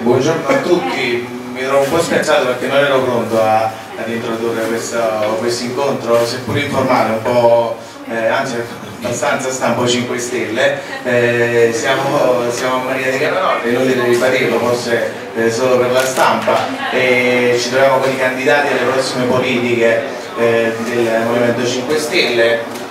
buongiorno a tutti, mi trovo un po' spiazzato perché non ero pronto a, ad introdurre questo, questo, incontro, seppur informale, un po', eh, anzi abbastanza stampo 5 Stelle, eh, siamo, siamo, a Maria di Camerota, inutile ribadirlo, forse eh, solo per la stampa, e ci troviamo con i candidati alle prossime politiche eh, del Movimento 5 Stelle.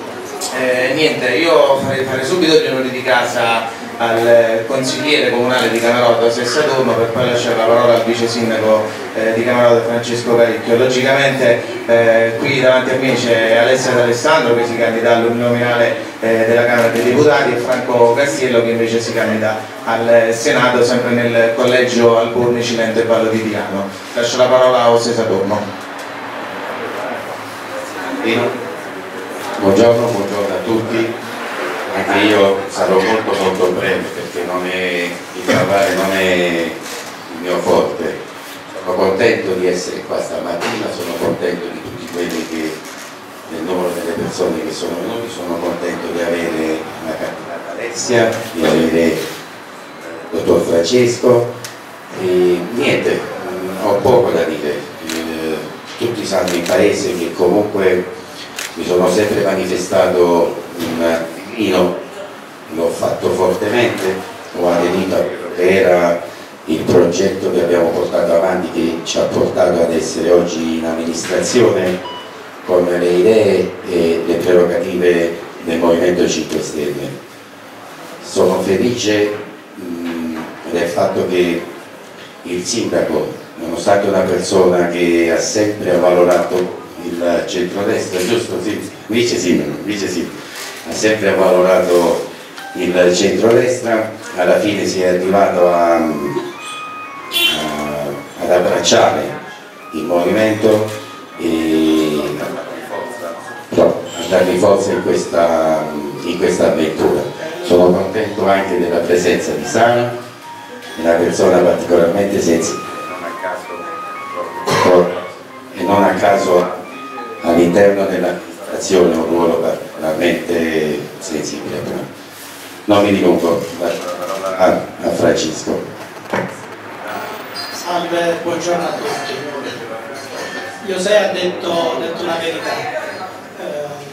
Eh, niente, io farei fare subito gli onori di casa al consigliere comunale di Camerota Sessa Turno per poi lasciare la parola al vice sindaco eh, di Camerota Francesco Caricchio. Logicamente eh, qui davanti a me c'è Alessia D'Alessandro che si candida all'uninominale eh, della Camera dei Deputati e Franco Castiello che invece si candida al Senato sempre nel collegio Alburni, Cilento e Vallo di Tirano. Lascio la parola a Sessa Turno. Buongiorno, buongiorno a tutti anche io sarò molto molto breve perché non è, il parlare non è il mio forte. Sono contento di essere qua stamattina, sono contento di tutti quelli che, del numero delle persone che sono venuti, sono contento di avere la candidata Alessia, di avere il dottor Francesco e niente, ho poco da dire. Eh, tutti sanno in paese che comunque mi sono sempre manifestato in io l'ho fatto fortemente, ho aderito era il progetto che abbiamo portato avanti che ci ha portato ad essere oggi in amministrazione con le idee e le prerogative del Movimento 5 Stelle. Sono felice mh, del fatto che il sindaco, nonostante una persona che ha sempre valorato il centrodestra, giusto? Vice sindaco, vice sindaco ha sempre valorato il centrodestra, alla fine si è arrivato a, a, ad abbracciare il movimento e a dargli forza in questa, in questa avventura. Sono contento anche della presenza di Sana, una persona particolarmente sensibile e non a caso all'interno dell'amministrazione un ruolo particolare veramente sensibile. Però. Non mi dilungo, a, a Francesco. Salve, buongiorno a tutti. José ha detto, detto una verità. Eh,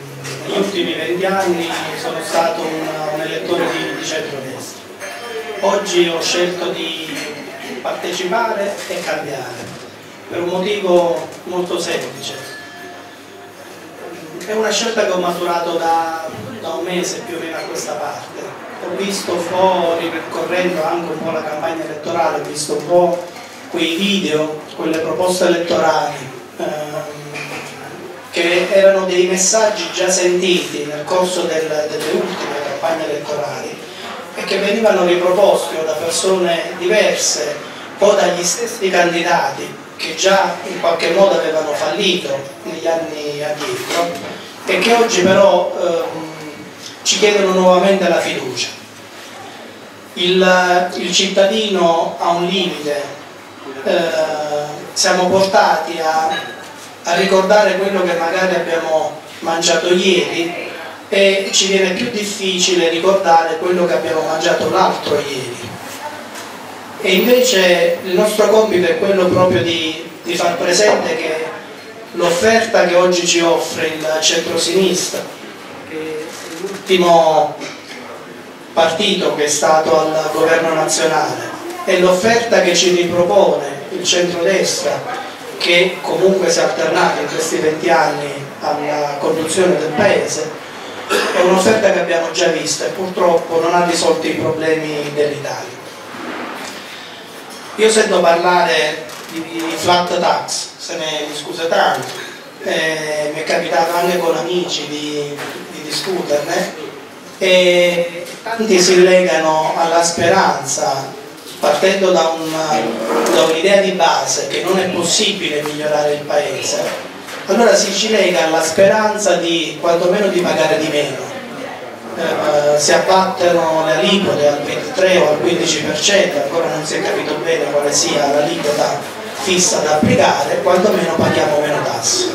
negli ultimi vent'anni sono stato un, un elettore di, di centrodestra. Oggi ho scelto di partecipare e cambiare per un motivo molto semplice è una scelta che ho maturato da, da, un mese più o meno a questa parte. Ho visto un po', ripercorrendo anche un po' la campagna elettorale, ho visto un po' quei video, quelle proposte elettorali, ehm, che erano dei messaggi già sentiti nel corso del, delle ultime campagne elettorali e che venivano riproposti o da persone diverse o dagli stessi candidati che già in qualche modo avevano fallito negli anni addietro e che oggi però ehm, ci chiedono nuovamente la fiducia. Il, il cittadino ha un limite, eh, siamo portati a, a ricordare quello che magari abbiamo mangiato ieri e ci viene più difficile ricordare quello che abbiamo mangiato l'altro ieri e invece il nostro compito è quello proprio di, di far presente che l'offerta che oggi ci offre il centro-sinistra, che l'ultimo partito che è stato al governo nazionale, è l'offerta che ci ripropone il centro-destra, che comunque si è alternato in questi 20 anni alla conduzione del Paese, è un'offerta che abbiamo già visto e purtroppo non ha risolto i problemi dell'Italia. Io sento parlare di, di flat tax, se ne discute tanto, eh, mi è capitato anche con amici di, di discuterne. E tanti si legano alla speranza partendo da, un'idea di base che non è possibile migliorare il paese, allora si ci lega alla speranza di quantomeno di pagare di meno eh, si abbattono le aliquote al 23 o al 15%, ancora non si è capito bene quale sia l'aliquota fissa da applicare, quantomeno paghiamo meno tasse.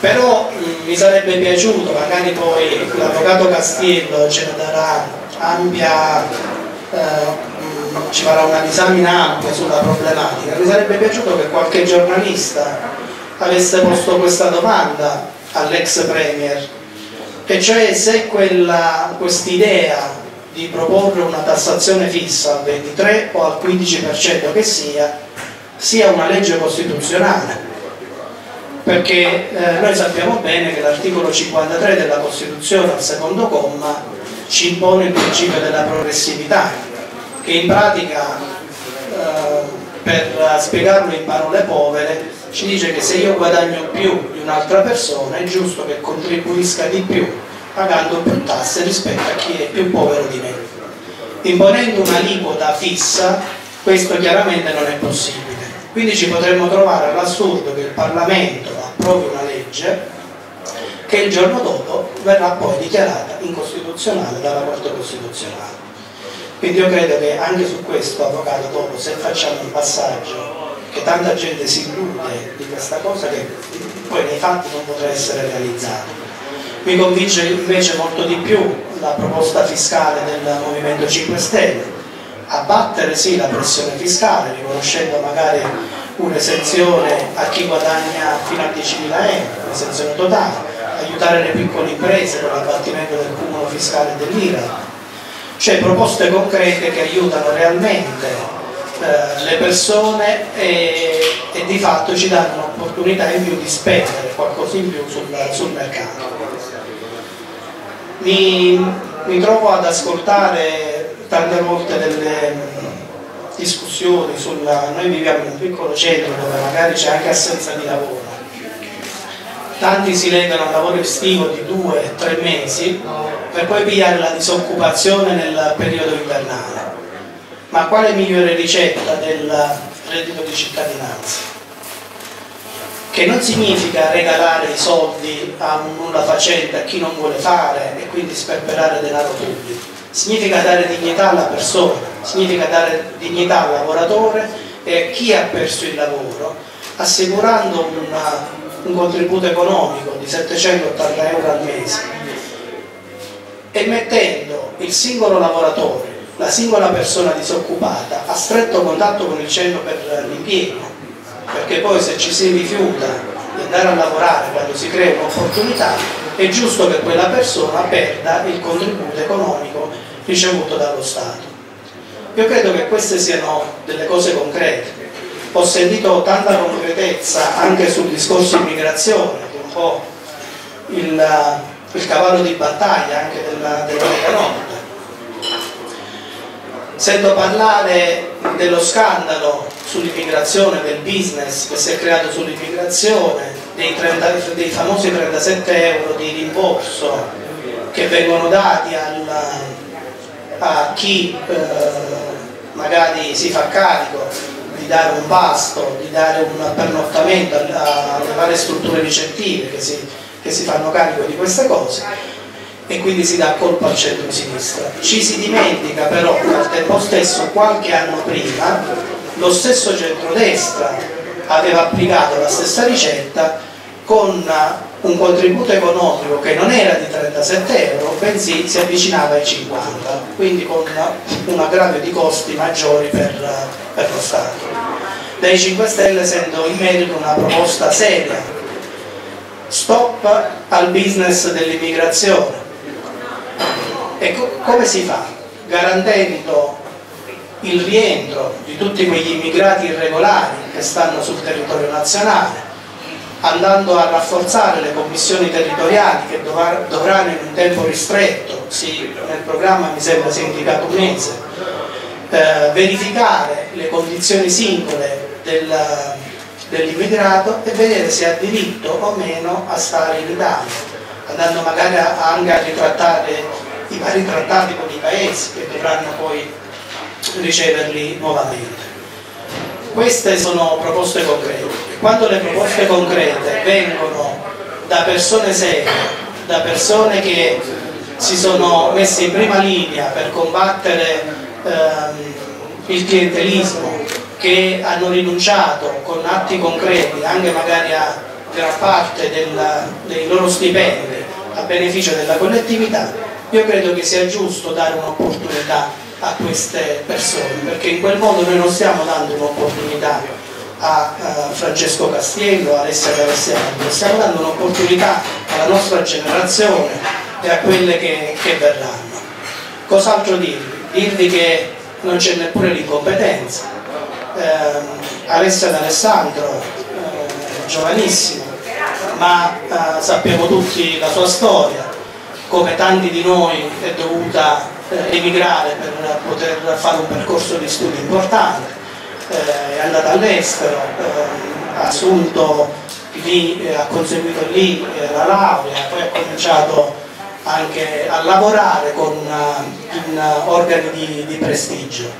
Però mh, mm, mi sarebbe piaciuto, magari poi l'avvocato Castiello ce ne darà ampia eh, mh, ci farà una disamina ampia sulla problematica. Mi sarebbe piaciuto che qualche giornalista avesse posto questa domanda all'ex Premier, e cioè se quest'idea di proporre una tassazione fissa al 23 o al 15% che sia, sia una legge costituzionale. Perché eh, noi sappiamo bene che l'articolo 53 della Costituzione, al secondo comma, ci impone il principio della progressività, che in pratica, eh, per spiegarlo in parole povere, ci dice che se io guadagno più di un'altra persona è giusto che contribuisca di più pagando più tasse rispetto a chi è più povero di me. Imponendo un'aliquota fissa, questo chiaramente non è possibile. Quindi ci potremmo trovare all'assurdo che il Parlamento approvi una legge che il giorno dopo verrà poi dichiarata incostituzionale dalla Corte Costituzionale. Quindi io credo che anche su questo, Avvocato, dopo se facciamo un passaggio che tanta gente si illude di questa cosa che poi nei fatti non potrà essere realizzato mi convince invece molto di più la proposta fiscale del Movimento 5 Stelle, abbattere sì la pressione fiscale, riconoscendo magari un'esenzione a chi guadagna fino a 10.000 euro, un'esenzione totale, aiutare le piccole imprese con l'abbattimento del cumulo fiscale dell'IRA, cioè proposte concrete che aiutano realmente eh, le persone e, e, di fatto ci danno un'opportunità in più di spendere qualcosa in più sul, sul mercato. Mi, mi trovo ad ascoltare tante volte delle discussioni sulla... noi viviamo in un piccolo centro dove magari c'è anche assenza di lavoro. Tanti si legano al lavoro estivo di due, o tre mesi per poi pigliare la disoccupazione nel periodo invernale ma quale migliore ricetta del reddito di cittadinanza? che non significa regalare i soldi a un nulla facente, a chi non vuole fare e quindi sperperare denaro pubblico, significa dare dignità alla persona, significa dare dignità al lavoratore e a chi ha perso il lavoro, assicurando una, un contributo economico di 780 euro al mese e mettendo il singolo lavoratore, la singola persona disoccupata a stretto contatto con il centro per l'impiego perché poi se ci si rifiuta di andare a lavorare quando si crea un'opportunità è giusto che quella persona perda il contributo economico ricevuto dallo Stato. Io credo che queste siano delle cose concrete. Ho sentito tanta concretezza anche sul discorso immigrazione, che è un po' il, il cavallo di battaglia anche della, della Lega Nord. Sento parlare dello scandalo sull'immigrazione, del business che si è creato sull'immigrazione, dei, dei, famosi 37 euro di rimborso che vengono dati al, a chi eh, magari si fa carico di dare un pasto, di dare un pernottamento alle varie strutture ricettive che si, che si fanno carico di queste cose e quindi si dà colpa al centro-sinistra. Ci si dimentica però che al tempo stesso qualche anno prima lo stesso centrodestra aveva applicato la stessa ricetta con un contributo economico che non era di 37 euro, bensì si avvicinava ai 50, quindi con un aggravio di costi maggiori per, per lo Stato. Dai 5 Stelle sento in merito una proposta seria, stop al business dell'immigrazione. E come si fa? Garantendo il rientro di tutti quegli immigrati irregolari che stanno sul territorio nazionale, andando a rafforzare le commissioni territoriali che dovranno in un tempo ristretto, sì, nel programma mi sembra sia indicato un mese, eh, verificare le condizioni singole del, dell'immigrato e vedere se ha diritto o meno a stare in Italia, andando magari anche a ritrattare i vari trattati con i paesi che dovranno poi riceverli nuovamente. Queste sono proposte concrete. Quando le proposte concrete vengono da persone serie, da persone che si sono messe in prima linea per combattere ehm, il clientelismo, che hanno rinunciato con atti concreti, anche magari a gran parte del, dei loro stipendi a beneficio della collettività, io credo che sia giusto dare un'opportunità a queste persone, perché in quel modo noi non stiamo dando un'opportunità a uh, Francesco Castiello, a Alessia D'Alessandro, stiamo dando un'opportunità alla nostra generazione e a quelle che, che verranno. Cos'altro dirvi? Dirvi che non c'è neppure l'incompetenza. Eh, Alessia D'Alessandro, eh, giovanissimo, ma eh, sappiamo tutti la sua storia, come tanti di noi è dovuta eh, emigrare per poter fare un percorso di studio importante, eh, è andata all'estero, eh, ha assunto lì, ha conseguito lì la laurea, poi ha cominciato anche a lavorare con, in organi di, di prestigio.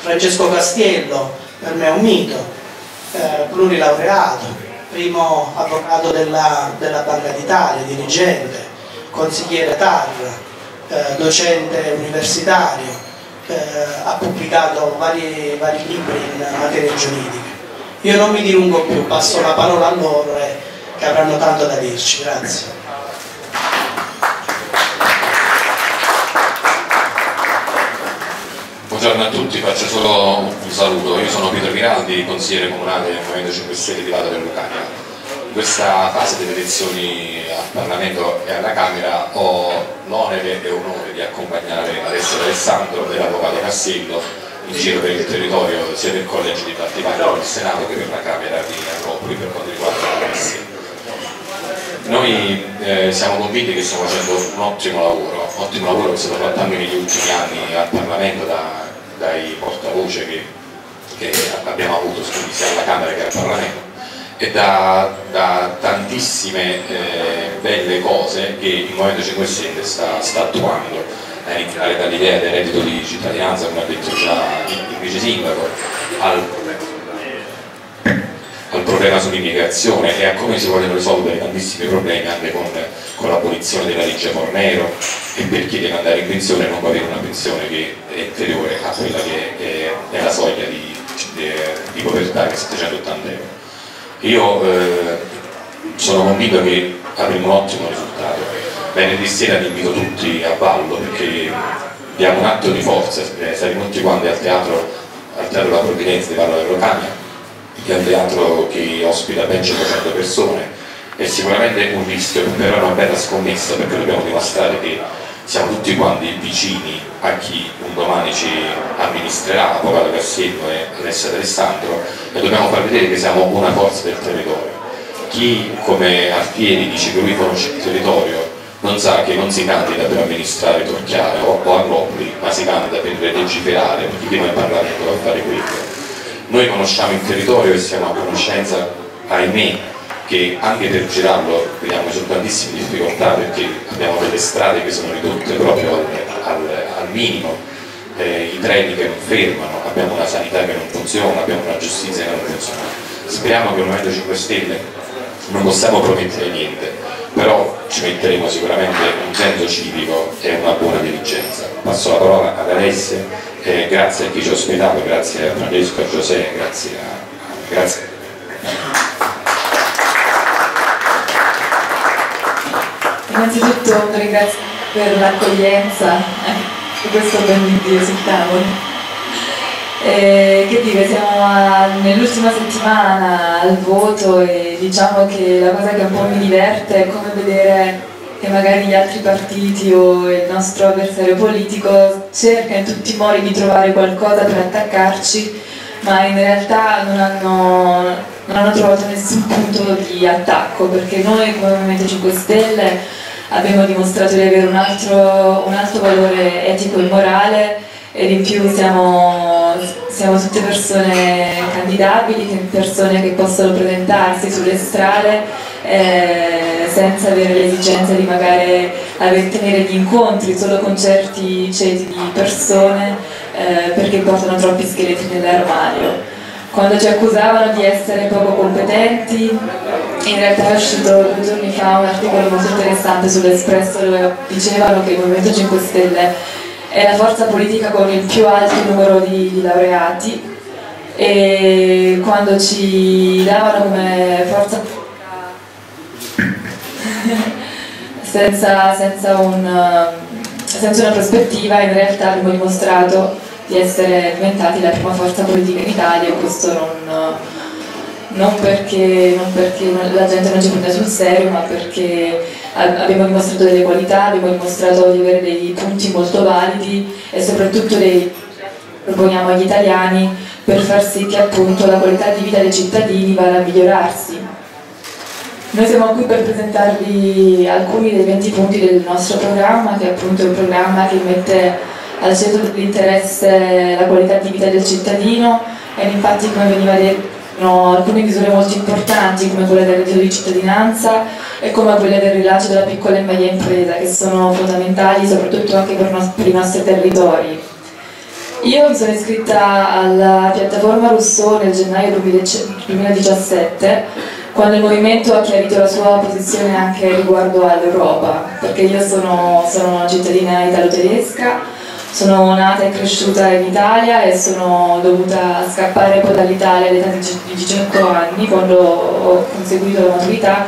Francesco Castiello per me è un mito, eh, plurilaureato, primo avvocato della, della Banca d'Italia, dirigente, consigliere TAR, eh, docente universitario, eh, ha pubblicato vari, vari, libri in materie giuridiche. Io non mi dilungo più, passo la parola a loro e che avranno tanto da dirci. Grazie. Buongiorno a tutti, faccio solo un saluto. Io sono Pietro Miraldi, consigliere comunale del Movimento 5 Stelle di Vado del Lucania. In questa fase delle elezioni al Parlamento e alla Camera ho l'onere e onore di accompagnare Alessio Alessandro e l'Avvocato Castello in giro per il territorio sia del Collegio di Battimaggio del Senato che per la Camera di Agropoli per quanto riguarda la Messi. Noi eh, siamo convinti che stiamo facendo un ottimo lavoro, ottimo lavoro che è stato fatto anche negli ultimi anni al Parlamento da, dai portavoce che, che, abbiamo avuto sia alla Camera che al Parlamento da, da tantissime eh, belle cose che il Movimento 5 Stelle sta, sta attuando a iniziare dall'idea del reddito di cittadinanza come ha detto già il vice sindaco al al problema sull'immigrazione e a come si vogliono risolvere tantissimi problemi anche con, con l'abolizione della legge Fornero e per chi deve andare in pensione non può avere una pensione che è inferiore a quella che è, è la soglia di, di, di, povertà che è 780 euro. Io eh, sono convinto che avremo un ottimo risultato. Venerdì sera vi invito tutti a ballo perché diamo un atto di forza, eh, saremo tutti quanti al teatro, al teatro La Provvidenza di Parlo Locania che è un teatro che ospita ben 500 persone è sicuramente un rischio, però è una bella scommessa perché dobbiamo dimostrare che siamo tutti quanti vicini a chi un domani ci amministrerà, Avvocato Cassiello e Alessia D'Alessandro e dobbiamo far vedere che siamo una forza del territorio. Chi come Alfieri dice che lui conosce il territorio non sa che non si candida per amministrare Torchiara o, o Agropoli, ma si candida per legiferare, perché prima il Parlamento va a fare quello noi conosciamo il territorio e siamo a conoscenza, ahimè, che anche per girarlo vediamo su tantissime difficoltà perché abbiamo delle strade che sono ridotte proprio al, al, al minimo, eh, i treni che non fermano, abbiamo una sanità che non funziona, abbiamo una giustizia che non funziona. Speriamo che il Movimento 5 Stelle non possiamo promettere niente, però ci metteremo sicuramente un senso civico e una buona diligenza. Passo la parola ad Alessia eh, grazie a chi ci ha ospitato, grazie a Francesco, a Giuseppe, grazie a... Grazie. Innanzitutto ringrazio per l'accoglienza e questo ben video sul tavolo. Eh, che dire, siamo nell'ultima settimana al voto e diciamo che la cosa che un po' mi diverte è come vedere che magari gli altri partiti o il nostro avversario politico cerca in tutti i modi di trovare qualcosa per attaccarci, ma in realtà non hanno, non hanno trovato nessun punto di attacco, perché noi come Movimento 5 Stelle abbiamo dimostrato di avere un altro, un alto valore etico e morale ed in più siamo, siamo tutte persone candidabili, persone che possono presentarsi sulle strade eh, senza avere l'esigenza di magari tenere gli incontri solo con certi ceti di persone eh, perché portano troppi scheletri nell'armadio. Quando ci accusavano di essere poco competenti, in realtà è uscito due giorni fa un articolo molto interessante sull'Espresso dove dicevano che il Movimento 5 Stelle è la forza politica con il più alto numero di, di laureati. E quando ci davano come forza politica senza, senza, un, senza una prospettiva in realtà abbiamo dimostrato di essere diventati la prima forza politica in Italia e questo non, non, perché, non perché, la gente non ci prende sul serio, ma perché abbiamo dimostrato delle qualità, abbiamo dimostrato di avere dei punti molto validi e soprattutto dei proponiamo agli italiani per far sì che appunto la qualità di vita dei cittadini vada a migliorarsi. Noi siamo qui per presentarvi alcuni dei 20 punti del nostro programma, che è appunto un programma che mette al centro dell'interesse la qualità di vita del cittadino e infatti come veniva detto alcune misure molto importanti come quella del reddito di cittadinanza e come quelle del rilancio della piccola e media impresa che sono fondamentali soprattutto anche per, per i nostri territori. Io mi sono iscritta alla piattaforma Rousseau nel gennaio 2017 quando il movimento ha chiarito la sua posizione anche riguardo all'Europa, perché io sono, sono una cittadina italo-tedesca, sono nata e cresciuta in Italia e sono dovuta scappare poi dall'Italia all'età di 18 anni quando ho conseguito la maturità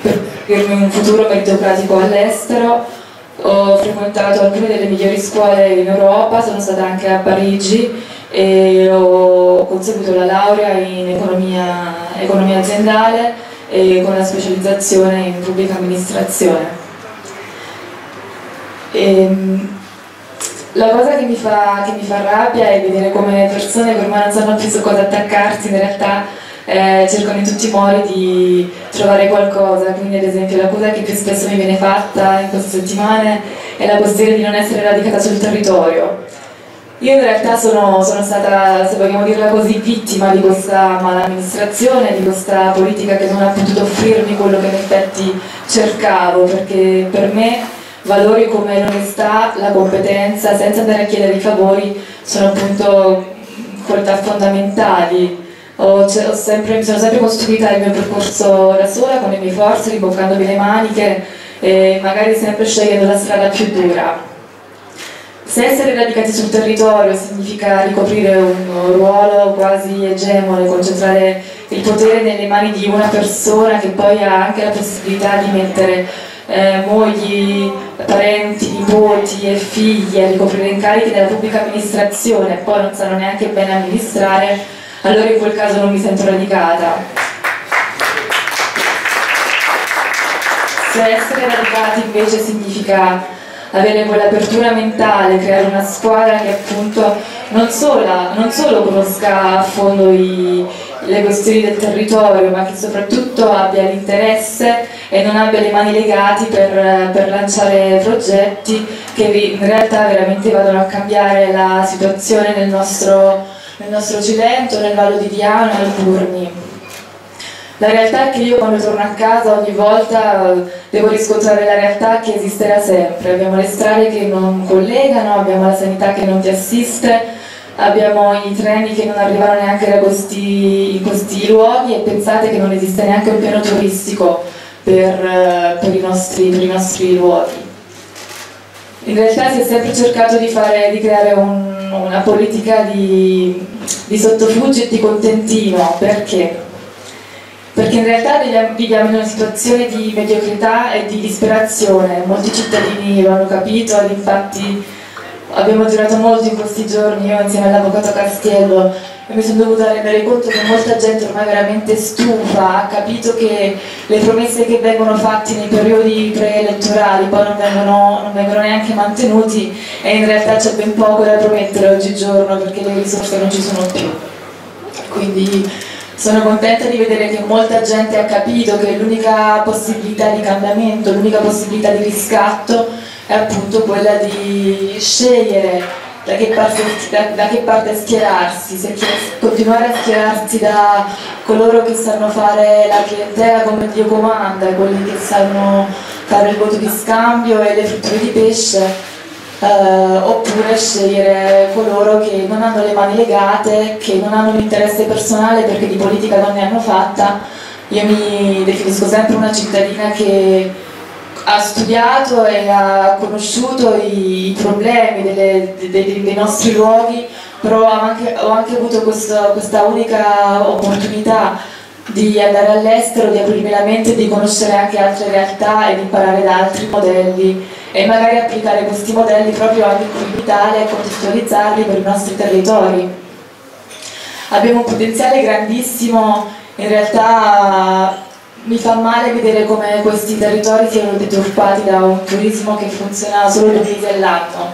per crearmi un futuro meritocratico all'estero ho frequentato alcune delle migliori scuole in Europa, sono stata anche a Parigi e ho conseguito la laurea in economia, economia aziendale e con la specializzazione in pubblica amministrazione. E, ehm, la cosa che mi, fa, che mi fa rabbia è vedere come persone che ormai non sanno più su cosa attaccarsi in realtà eh, cercano in tutti i modi di trovare qualcosa, quindi ad esempio la cosa che più spesso mi viene fatta in queste settimane è la questione di non essere radicata sul territorio. Io in realtà sono, sono stata, se vogliamo dirla così, vittima di questa malamministrazione, di questa politica che non ha potuto offrirmi quello che in effetti cercavo, perché per me valori come l'onestà, la competenza, senza andare a chiedere i favori, sono appunto qualità fondamentali ho, sempre, mi sono sempre costruita il mio percorso da sola, con le mie forze, rimboccandomi le maniche e magari sempre scegliendo la strada più dura. Se essere radicati sul territorio significa ricoprire un ruolo quasi egemone, concentrare il potere nelle mani di una persona che poi ha anche la possibilità di mettere eh, mogli, parenti, nipoti e figli a ricoprire incarichi della pubblica amministrazione e poi non sanno neanche bene amministrare, allora in quel caso non mi sento radicata. Se essere radicati invece significa avere quell'apertura mentale, creare una squadra che appunto non, sola, non solo conosca a fondo i, le questioni del territorio, ma che soprattutto abbia l'interesse e non abbia le mani legate per, per lanciare progetti che in realtà veramente vadano a cambiare la situazione nel nostro nel nostro Cilento, nel Vallo di Diano e al Burni. La realtà è che io quando torno a casa ogni volta eh, devo riscontrare la realtà che esisterà sempre. Abbiamo le strade che non collegano, abbiamo la sanità che non ti assiste, abbiamo i treni che non arrivano neanche da questi, questi luoghi e pensate che non esiste neanche un piano turistico per, eh, per, i, nostri, per i nostri luoghi. In realtà si è sempre cercato di, fare, di creare un, una politica di, di sottofugi e di contentino, perché? Perché in realtà viviamo in una situazione di mediocrità e di disperazione, molti cittadini lo hanno capito infatti abbiamo girato molto in questi giorni, io insieme all'avvocato Castiello, e mi sono dovuta rendere conto che molta gente ormai veramente stufa, ha capito che le promesse che vengono fatte nei periodi preelettorali poi non vengono, non vengono neanche mantenuti e in realtà c'è ben poco da promettere oggigiorno perché le risorse non ci sono più. Quindi sono contenta di vedere che molta gente ha capito che l'unica possibilità di cambiamento, l'unica possibilità di riscatto è appunto quella di scegliere da che parte, da, da che parte schierarsi, se continuare a schierarsi da coloro che sanno fare la clientela come Dio comanda, quelli che sanno fare il voto di scambio e le fritture di pesce, eh, oppure scegliere coloro che non hanno le mani legate, che non hanno un interesse personale perché di politica non ne hanno fatta. Io mi definisco sempre una cittadina che ha studiato e ha conosciuto i problemi delle, dei, dei, nostri luoghi, però anche, ho anche avuto questo, questa unica opportunità di andare all'estero, di aprirmi la mente, di conoscere anche altre realtà e di imparare da altri modelli e magari applicare questi modelli proprio anche qui in Italia e contestualizzarli per i nostri territori. Abbiamo un potenziale grandissimo, in realtà mi fa male vedere come questi territori siano deturpati da un turismo che funziona solo due mesi all'anno,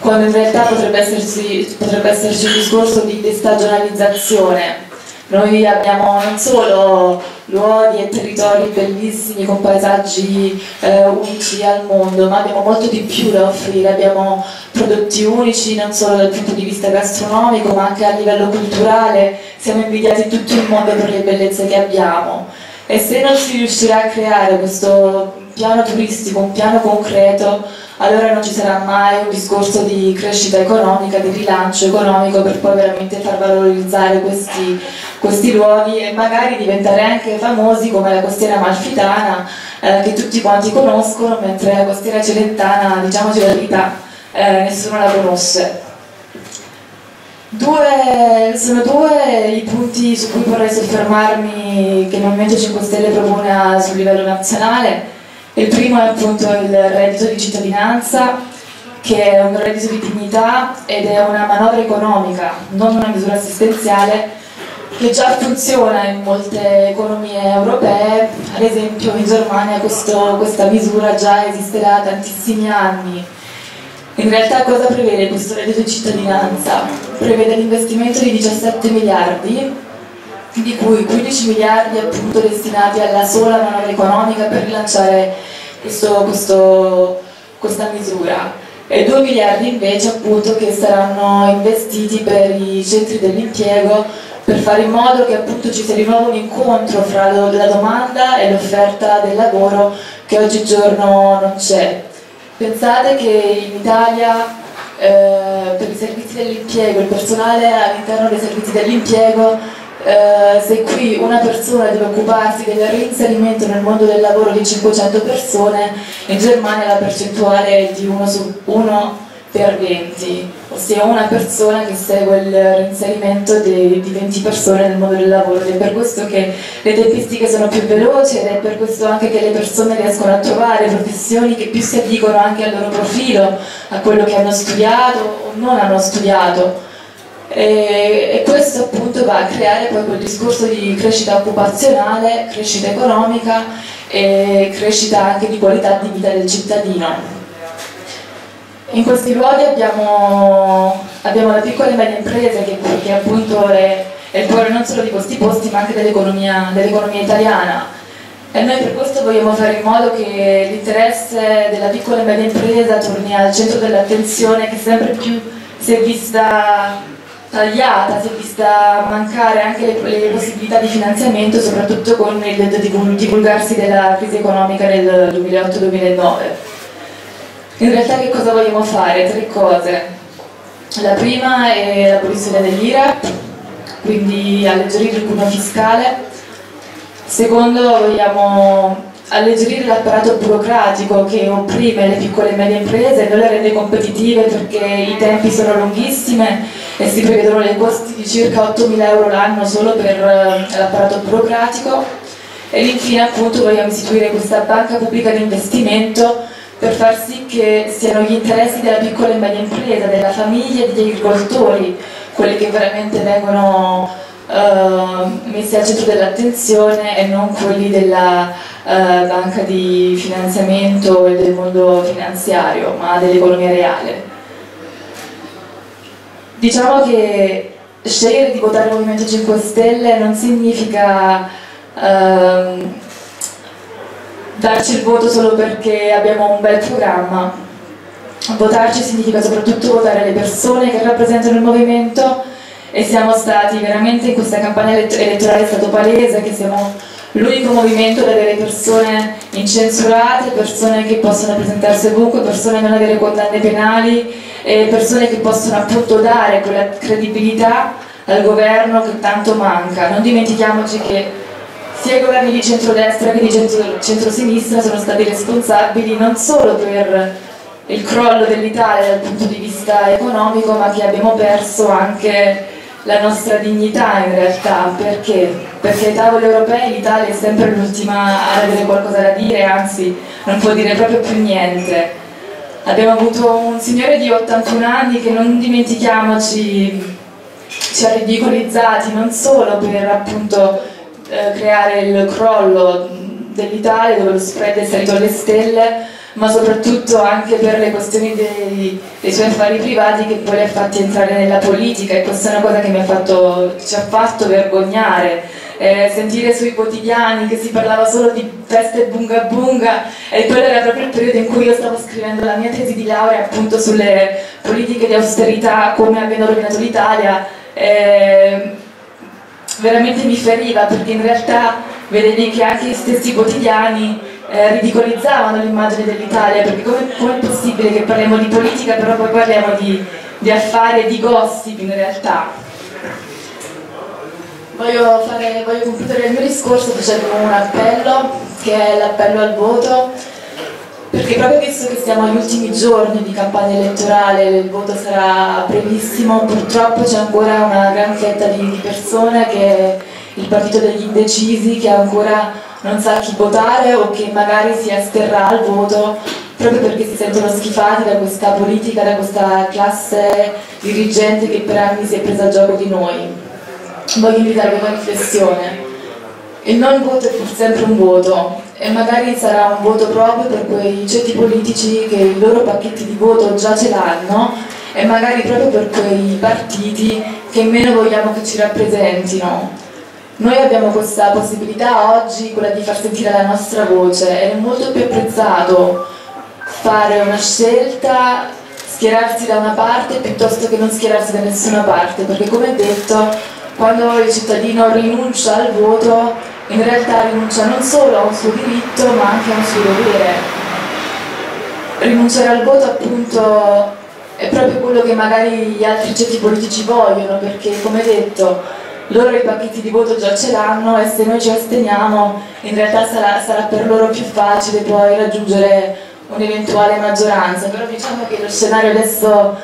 quando in realtà potrebbe esserci, potrebbe esserci un discorso di destagionalizzazione. Noi abbiamo non solo luoghi e territori bellissimi con paesaggi eh, unici al mondo, ma abbiamo molto di più da offrire, abbiamo prodotti unici non solo dal punto di vista gastronomico ma anche a livello culturale, siamo invidiati in tutto il mondo per le bellezze che abbiamo e se non si riuscirà a creare questo piano turistico, un piano concreto, allora non ci sarà mai un discorso di crescita economica, di rilancio economico per poi veramente far valorizzare questi, questi luoghi e magari diventare anche famosi come la costiera malfitana eh, che tutti quanti conoscono, mentre la costiera celentana, diciamoci la verità, eh, nessuno la conosce. Due, sono due i punti su cui vorrei soffermarmi che il Movimento 5 Stelle propone sul livello nazionale. Il primo è appunto il reddito di cittadinanza, che è un reddito di dignità ed è una manovra economica, non una misura assistenziale, che già funziona in molte economie europee, ad esempio in Germania questo, questa misura già esiste da tantissimi anni in realtà cosa prevede questo reddito di cittadinanza? Prevede l'investimento di 17 miliardi, di cui 15 miliardi appunto destinati alla sola manovra economica per rilanciare questo, questo, questa misura e 2 miliardi invece appunto che saranno investiti per i centri dell'impiego per fare in modo che appunto ci sia di nuovo un incontro fra la domanda e l'offerta del lavoro che oggigiorno non c'è. Pensate che in Italia eh, per i servizi dell'impiego, il personale all'interno dei servizi dell'impiego, eh, se qui una persona deve occuparsi del reinserimento nel mondo del lavoro di 500 persone, in Germania la percentuale è di 1 su 1 per 20, ossia una persona che segue il reinserimento di, di 20 persone nel mondo del lavoro ed è per questo che le tempistiche sono più veloci ed è per questo anche che le persone riescono a trovare professioni che più si addicono anche al loro profilo, a quello che hanno studiato o non hanno studiato. E, e questo appunto va a creare poi quel discorso di crescita occupazionale, crescita economica e crescita anche di qualità di vita del cittadino. In questi luoghi abbiamo, abbiamo le piccole e medie imprese che, che appunto è, è il cuore non solo di questi posti ma anche dell'economia, dell'economia italiana e noi per questo vogliamo fare in modo che l'interesse della piccola e media impresa torni al centro dell'attenzione che sempre più si è vista tagliata, si è vista mancare anche le, le possibilità di finanziamento soprattutto con il divulgarsi della crisi economica del 2008-2009. In realtà che cosa vogliamo fare? Tre cose. La prima è l'abolizione dell'IRAP, quindi alleggerire il cuneo fiscale. Secondo, vogliamo alleggerire l'apparato burocratico che opprime le piccole e medie imprese e non le rende competitive perché i tempi sono lunghissimi e si prevedono dei costi di circa 8.000 euro l'anno solo per eh, l'apparato burocratico. Ed infine appunto vogliamo istituire questa banca pubblica di investimento per far sì che siano gli interessi della piccola e media impresa, della famiglia e degli agricoltori quelli che veramente vengono uh, messi al centro dell'attenzione e non quelli della uh, banca di finanziamento e del mondo finanziario, ma dell'economia reale. Diciamo che scegliere di votare il Movimento 5 Stelle non significa uh, darci il voto solo perché abbiamo un bel programma. Votarci significa soprattutto votare le persone che rappresentano il movimento e siamo stati veramente in questa campagna elettorale è stato palese che siamo l'unico movimento ad avere persone incensurate, persone che possono presentarsi ovunque, persone a non avere condanne penali e persone che possono appunto dare quella credibilità al governo che tanto manca. Non dimentichiamoci che sia i governi di centrodestra che di centro, centrosinistra sono stati responsabili non solo per il crollo dell'Italia dal punto di vista economico, ma che abbiamo perso anche la nostra dignità in realtà, perché? Perché ai tavoli europei l'Italia è sempre l'ultima ad avere qualcosa da dire, anzi non può dire proprio più niente. Abbiamo avuto un signore di 81 anni che non dimentichiamoci ci ha ridicolizzati non solo per appunto eh, creare il crollo dell'Italia dove lo spread è salito alle stelle, ma soprattutto anche per le questioni dei, dei suoi affari privati che poi li ha fatti entrare nella politica e questa è una cosa che ha fatto, ci ha fatto vergognare. Eh, sentire sui quotidiani che si parlava solo di feste bunga bunga e quello era proprio il periodo in cui io stavo scrivendo la mia tesi di laurea appunto sulle politiche di austerità, come abbiano rovinato l'Italia. Eh, veramente mi feriva perché in realtà vedevi che anche gli stessi quotidiani eh, ridicolizzavano l'immagine dell'Italia, perché come, è possibile che parliamo di politica però poi parliamo di, di affari e di gossip in realtà? Voglio, fare, voglio concludere il mio discorso facendo un appello, che è l'appello al voto, perché proprio visto che siamo agli ultimi giorni di campagna elettorale, il voto sarà brevissimo, purtroppo c'è ancora una gran fetta di, di persone che il partito degli indecisi che ancora non sa chi votare o che magari si asterrà al voto proprio perché si sentono schifati da questa politica, da questa classe dirigente che per anni si è presa a gioco di noi. Voglio invitarvi a una riflessione. Il non voto è pur sempre un voto. E magari sarà un voto proprio per quei ceti politici che i loro pacchetti di voto già ce l'hanno e magari proprio per quei partiti che meno vogliamo che ci rappresentino. Noi abbiamo questa possibilità oggi, quella di far sentire la nostra voce. Ed è molto più apprezzato fare una scelta, schierarsi da una parte piuttosto che non schierarsi da nessuna parte, perché come detto, quando il cittadino rinuncia al voto, in realtà rinuncia non solo a un suo diritto ma anche a un suo dovere. Rinunciare al voto appunto è proprio quello che magari gli altri ceti politici vogliono, perché come detto loro i pacchetti di voto già ce l'hanno e se noi ci asteniamo in realtà sarà, sarà per loro più facile poi raggiungere un'eventuale maggioranza, però diciamo che lo scenario adesso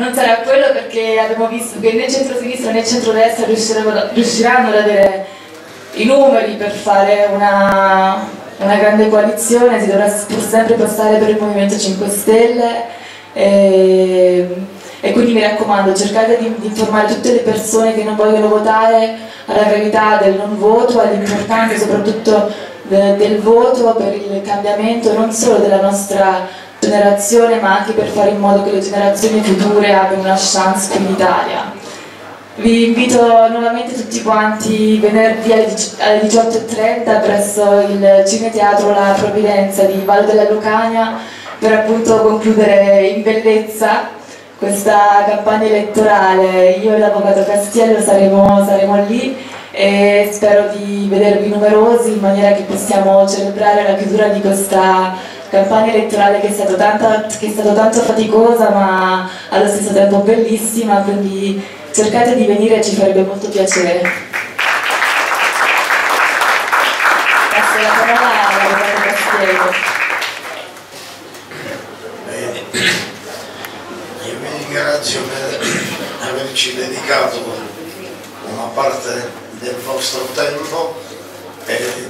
non sarà quello perché abbiamo visto che né centro-sinistra né centro-destra riusciranno ad avere i numeri per fare una, una grande coalizione, si dovrà pur sempre passare per il Movimento 5 Stelle. E, e quindi mi raccomando cercate di, di, informare tutte le persone che non vogliono votare alla gravità del non voto, all'importanza soprattutto de, del voto per il cambiamento non solo della nostra generazione ma anche per fare in modo che le generazioni future abbiano una chance qui in Italia. Vi invito nuovamente tutti quanti venerdì alle 18.30 presso il Cineteatro La Provvidenza di Val della Lucania per appunto concludere in bellezza questa campagna elettorale. Io e l'Avvocato Castiello saremo, saremo lì e spero di vedervi numerosi in maniera che possiamo celebrare la chiusura di questa campagna elettorale che è, stata tanto, faticosa ma allo stesso tempo bellissima, quindi cercate di venire, ci farebbe molto piacere. Grazie la parola all'Avvocato Castiello. ringrazio per averci dedicato una parte del vostro tempo e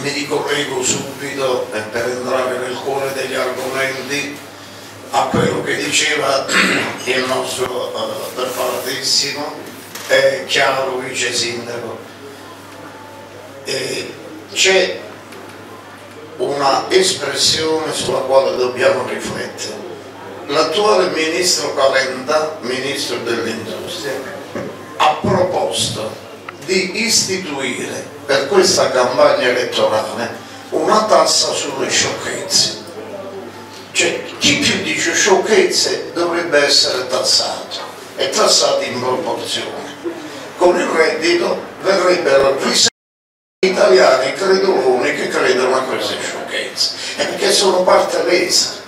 mi ricollego subito per entrare nel cuore degli argomenti a quello che diceva il nostro uh, preparatissimo e chiaro vice sindaco. C'è una espressione sulla quale dobbiamo riflettere l'attuale ministro Calenda, ministro dell'industria, ha proposto di istituire per questa campagna elettorale una tassa sulle sciocchezze. Cioè chi più dice sciocchezze dovrebbe essere tassato e tassato in proporzione. Con il reddito verrebbero risentiti italiani creduloni che credono a queste sciocchezze, perché sono parte lesa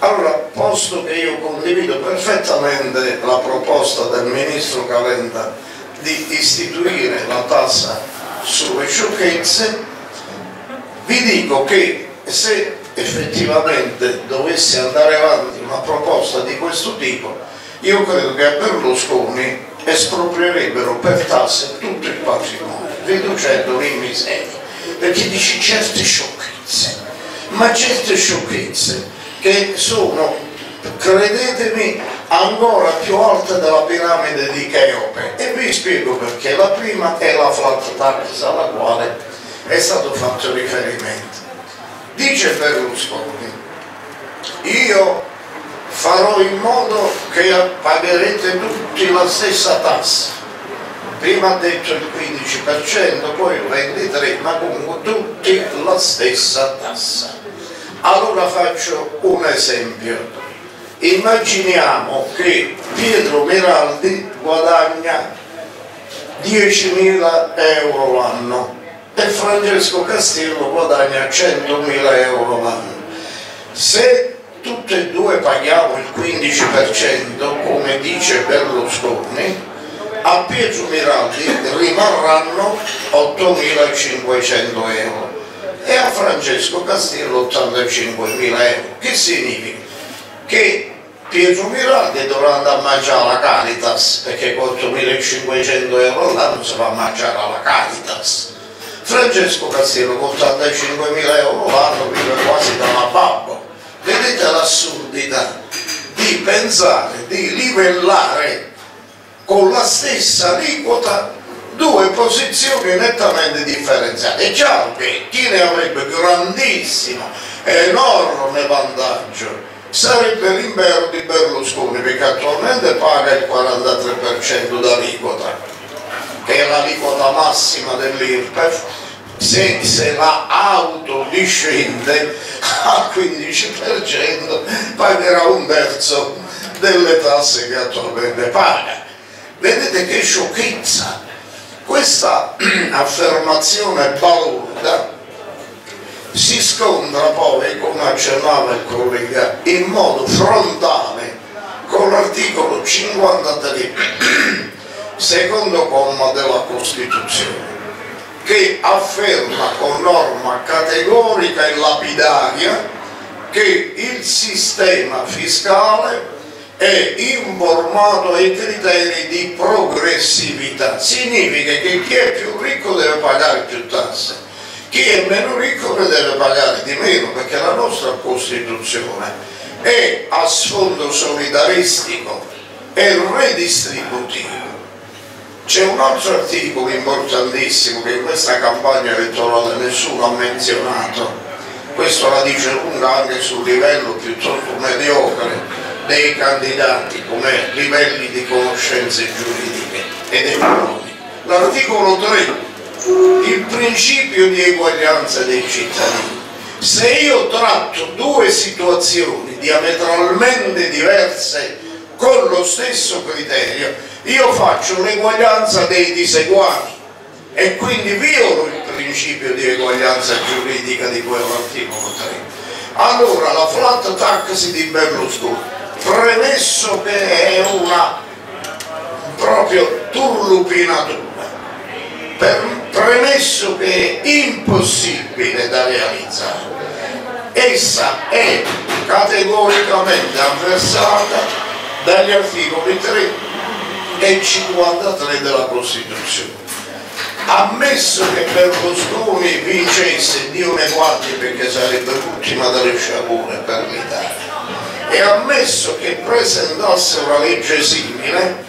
allora, posto che io condivido perfettamente la proposta del Ministro Calenda di istituire la tassa sulle sciocchezze, vi dico che se effettivamente dovesse andare avanti una proposta di questo tipo, io credo che a Berlusconi esproprierebbero per tasse tutto il patrimonio, riducendolo in miseria, perché dici certe sciocchezze, ma certe sciocchezze che sono, credetemi, ancora più alte della piramide di Cheope e vi spiego perché. La prima è la flat tax alla quale è stato fatto riferimento. Dice Berlusconi, io farò in modo che pagherete tutti la stessa tassa. Prima ha detto il 15%, poi il 23%, ma comunque tutti la stessa tassa. Allora faccio un esempio. Immaginiamo che Pietro Miraldi guadagna 10.000 euro l'anno e Francesco Castillo guadagna 100.000 euro l'anno. Se tutti e due paghiamo il 15% come dice Berlusconi, a Pietro Miraldi rimarranno 8.500 euro e a Francesco Castillo 85.000 euro. Che significa? Che Pietro Miraldi dovrà andare a mangiare alla Caritas perché con 8.500 euro l'anno si va a mangiare alla Caritas. Francesco Castillo con 85.000 euro l'anno vive quasi da una babbo. Vedete l'assurdità di pensare di livellare con la stessa aliquota due posizioni nettamente differenziate. È chiaro che chi ne avrebbe grandissimo, enorme vantaggio sarebbe l'impero di Berlusconi perché attualmente paga il 43% d'aliquota che è l'aliquota massima dell'IRPEF se se la autodiscende al 15% pagherà un terzo delle tasse che attualmente paga vedete che sciocchezza questa affermazione balorda si scontra poi, come accennava il collega, in modo frontale con l'articolo 53, secondo comma della Costituzione, che afferma con norma categorica e lapidaria che il sistema fiscale è informato ai criteri di progressività. Significa che chi è più ricco deve pagare più tasse chi è meno ricco deve pagare di meno perché la nostra Costituzione è a sfondo solidaristico e redistributivo. C'è un altro articolo importantissimo che in questa campagna elettorale nessuno ha menzionato, questo la dice lunga anche sul livello piuttosto mediocre dei candidati come livelli di conoscenze giuridiche ed economiche. L'articolo 3 il principio di eguaglianza dei cittadini. Se io tratto due situazioni diametralmente diverse con lo stesso criterio, io faccio l'eguaglianza dei diseguali e quindi violo il principio di eguaglianza giuridica di quell'articolo 3. Allora la flat tax di Berlusconi, premesso che è una proprio turlupinatura, premesso che è impossibile da realizzare. Essa è categoricamente avversata dagli articoli 3 e 53 della Costituzione. Ammesso che Berlusconi vincesse, Dio ne guardi perché sarebbe l'ultima delle sciagure per l'Italia, e ammesso che presentasse una legge simile,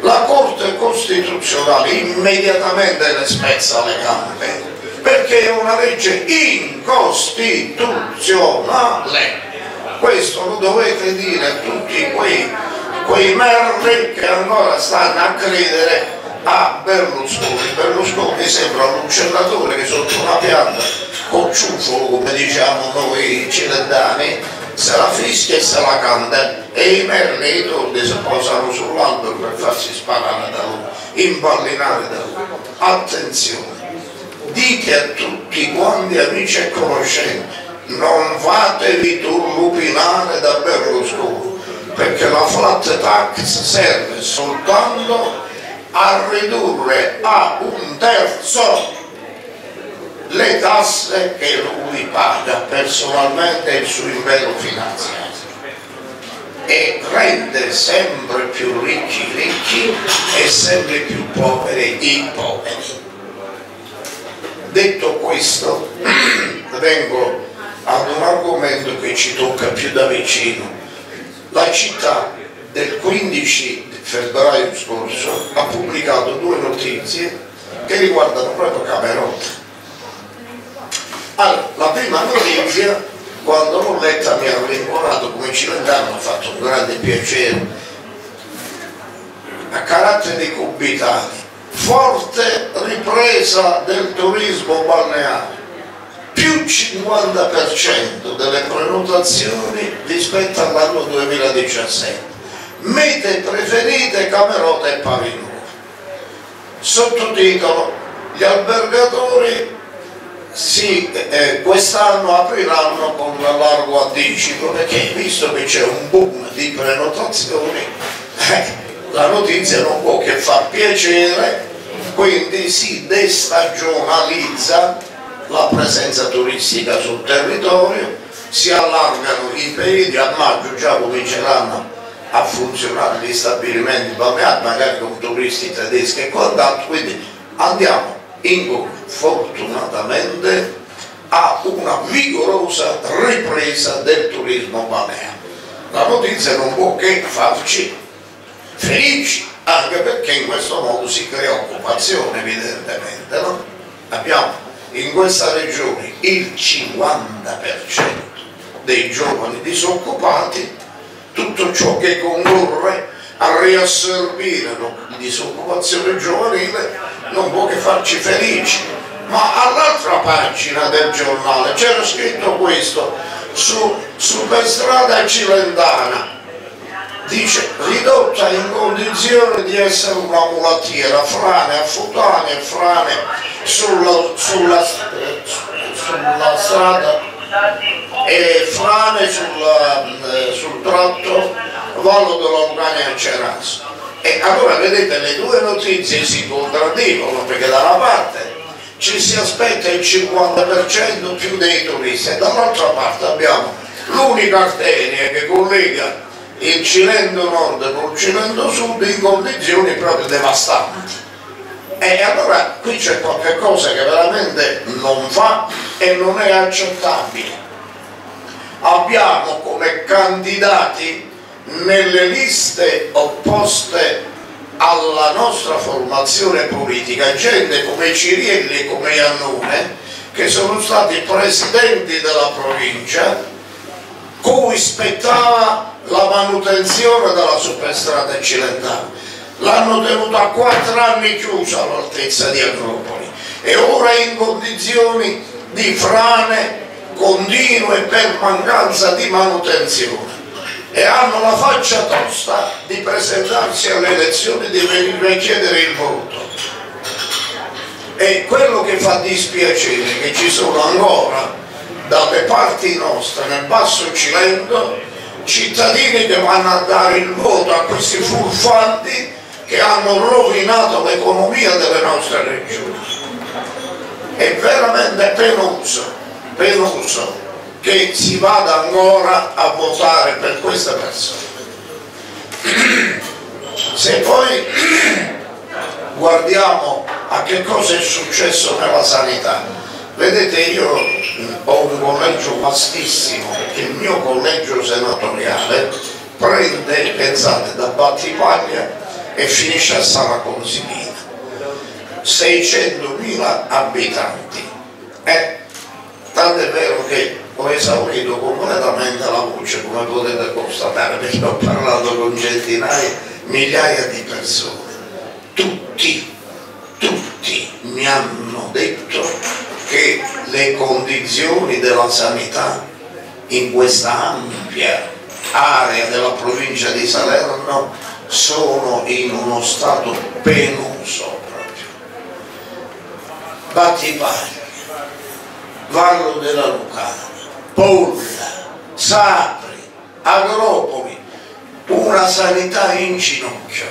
la Corte Costituzionale immediatamente le spezza le gambe perché è una legge incostituzionale. Questo lo dovete dire a tutti quei, quei merli che ancora stanno a credere a Berlusconi. Berlusconi sembra un uccellatore che sotto una pianta, con ciuffolo come diciamo noi cilendani, se la fischia e se la canta e i merli e si posano sull'albero per farsi sparare da lui, impallinare da lui. Attenzione, dite a tutti quanti amici e conoscenti, non fatevi turlupinare da Berlusconi, perché la flat tax serve soltanto a ridurre a un terzo le tasse che lui paga personalmente suo impero finanziario e rende sempre più ricchi i ricchi e sempre più poveri i poveri. Detto questo, vengo ad un argomento che ci tocca più da vicino. La città del 15 febbraio scorso ha pubblicato due notizie che riguardano proprio Camerota. Allora, la prima notizia, quando l'ho letta mi ha rincuorato come cilentano, ha fatto un grande piacere. A carattere cubitali, forte ripresa del turismo balneare, più 50% delle prenotazioni rispetto all'anno 2017. Mete preferite Camerota e Pavinura. Sottotitolo Gli albergatori sì, eh, quest'anno apriranno con largo anticipo perché visto che c'è un boom di prenotazioni eh, la notizia non può che far piacere quindi si destagionalizza la presenza turistica sul territorio si allargano i periodi a maggio già cominceranno a funzionare gli stabilimenti balneari magari con turisti tedeschi e quant'altro quindi andiamo incontro fortunatamente a una vigorosa ripresa del turismo balneare la notizia non può che farci felici anche perché in questo modo si crea occupazione evidentemente no? abbiamo in questa regione il 50% dei giovani disoccupati tutto ciò che concorre a riassorbire la disoccupazione giovanile non può che farci felici. Ma all'altra pagina del giornale c'era scritto questo su, su per strada Cilentana. Dice ridotta in condizione di essere una mulattiera frane affutane frane sulla, sulla, sulla strada e frane sulla, eh, sul tratto Vallo della Lucania a Ceraso e allora vedete le due notizie si contraddicono perché da una parte ci si aspetta il 50% più dei turisti e dall'altra parte abbiamo l'unica arteria che collega il Cilento Nord con il Cilento Sud in condizioni proprio devastanti. E allora qui c'è qualcosa che veramente non fa e non è accettabile. Abbiamo come candidati nelle liste opposte alla nostra formazione politica gente come Cirielli e come Iannone che sono stati presidenti della provincia cui spettava la manutenzione della superstrada cilentana l'hanno tenuta quattro anni chiusa all'altezza di Agropoli e ora è in condizioni di frane continue per mancanza di manutenzione e hanno la faccia tosta di presentarsi alle elezioni di venire a chiedere il voto e quello che fa dispiacere che ci sono ancora dalle parti nostre nel basso Cilento cittadini che vanno a dare il voto a questi furfanti che hanno rovinato l'economia delle nostre regioni. È veramente penoso, penoso che si vada ancora a votare per queste persone. Se poi guardiamo a che cosa è successo nella sanità, vedete io ho un collegio vastissimo, il mio collegio senatoriale prende, pensate, da Battipaglia e finisce a Sala Consilina 600.000 abitanti eh, tanto è vero che ho esaurito completamente la voce come potete constatare perché ho parlato con centinaia migliaia di persone tutti tutti mi hanno detto che le condizioni della sanità in questa ampia area della provincia di Salerno sono in uno stato penoso. Battipaglia, Vallo della Lucana, Polla, Sapri, Agropoli, una sanità in ginocchio,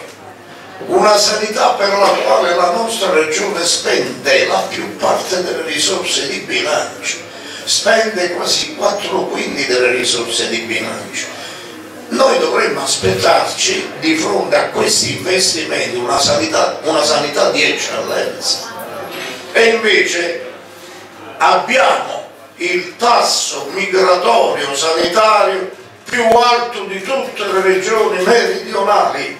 una sanità per la quale la nostra regione spende la più parte delle risorse di bilancio, spende quasi 4 quinti delle risorse di bilancio. Noi dovremmo aspettarci di fronte a questi investimenti una sanità, una sanità di eccellenza e invece abbiamo il tasso migratorio sanitario più alto di tutte le regioni meridionali.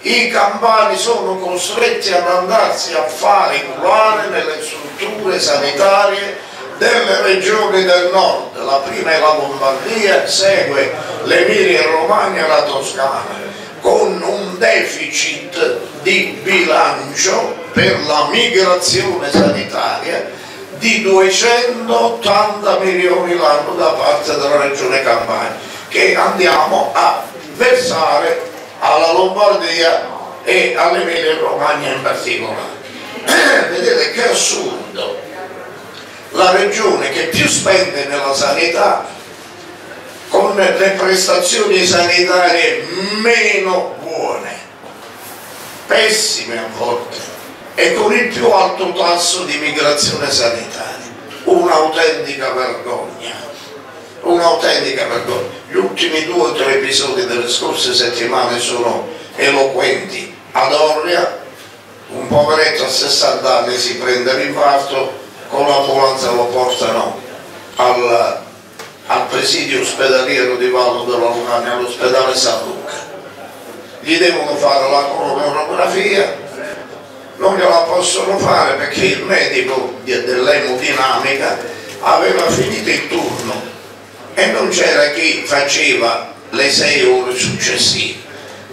I campani sono costretti ad andarsi a fare curare nelle strutture sanitarie delle regioni del nord. La prima è la Lombardia, segue l'Emilia Romagna e la Toscana, con un deficit di bilancio per la migrazione sanitaria di 280 milioni l'anno da parte della regione Campania che andiamo a versare alla Lombardia e all'Emilia Romagna in particolare. Vedete che assurdo! La regione che più spende nella sanità con le prestazioni sanitarie meno buone, pessime a volte, e con il più alto tasso di migrazione sanitaria. Un'autentica vergogna, un'autentica vergogna. Gli ultimi due o tre episodi delle scorse settimane sono eloquenti. Ad Orria un poveretto a 60 anni si prende l'infarto, con l'ambulanza lo portano al, al presidio ospedaliero di Vallo della Lucania, all'ospedale San Luca. Gli devono fare la coronografia, non gliela possono fare perché il medico dell'emodinamica aveva finito il turno e non c'era chi faceva le sei ore successive.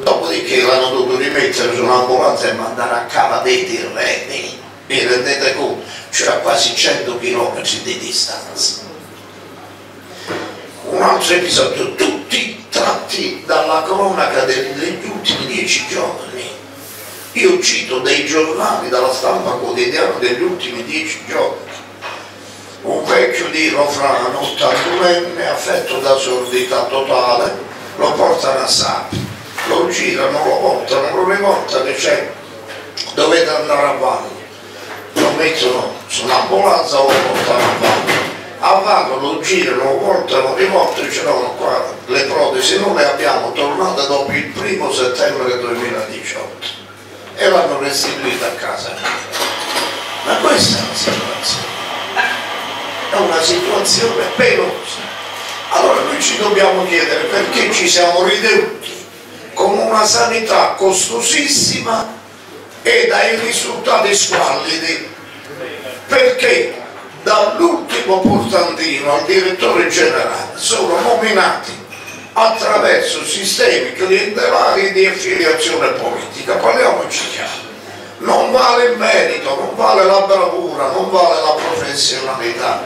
Dopodiché l'hanno dovuto rimettere su un'ambulanza e mandare a Cava dei Tirreni. Vi rendete conto? C'era quasi 100 km di distanza. Un altro episodio, tutti tratti dalla cronaca degli ultimi dieci giorni io cito dei giornali dalla stampa quotidiana degli ultimi dieci giorni. Un vecchio di Rofrano, 81enne, affetto da sordità totale, lo portano a Sappi, lo girano, lo portano, lo riportano e c'è, dovete andare a valle. Lo mettono su un'ambulanza o lo portano a valle. A valle lo girano, portano, riportano ce l'hanno qua le protesi, noi le abbiamo tornate dopo il primo settembre 2018 e l'hanno restituita a casa. Ma questa è una situazione, è una situazione penosa. Allora noi ci dobbiamo chiedere perché ci siamo ridotti con una sanità costosissima e dai risultati squallidi. Perché dall'ultimo portantino al direttore generale sono nominati attraverso sistemi clientelari di affiliazione politica. Parliamoci chiaro. Non vale il merito, non vale la bravura, non vale la professionalità,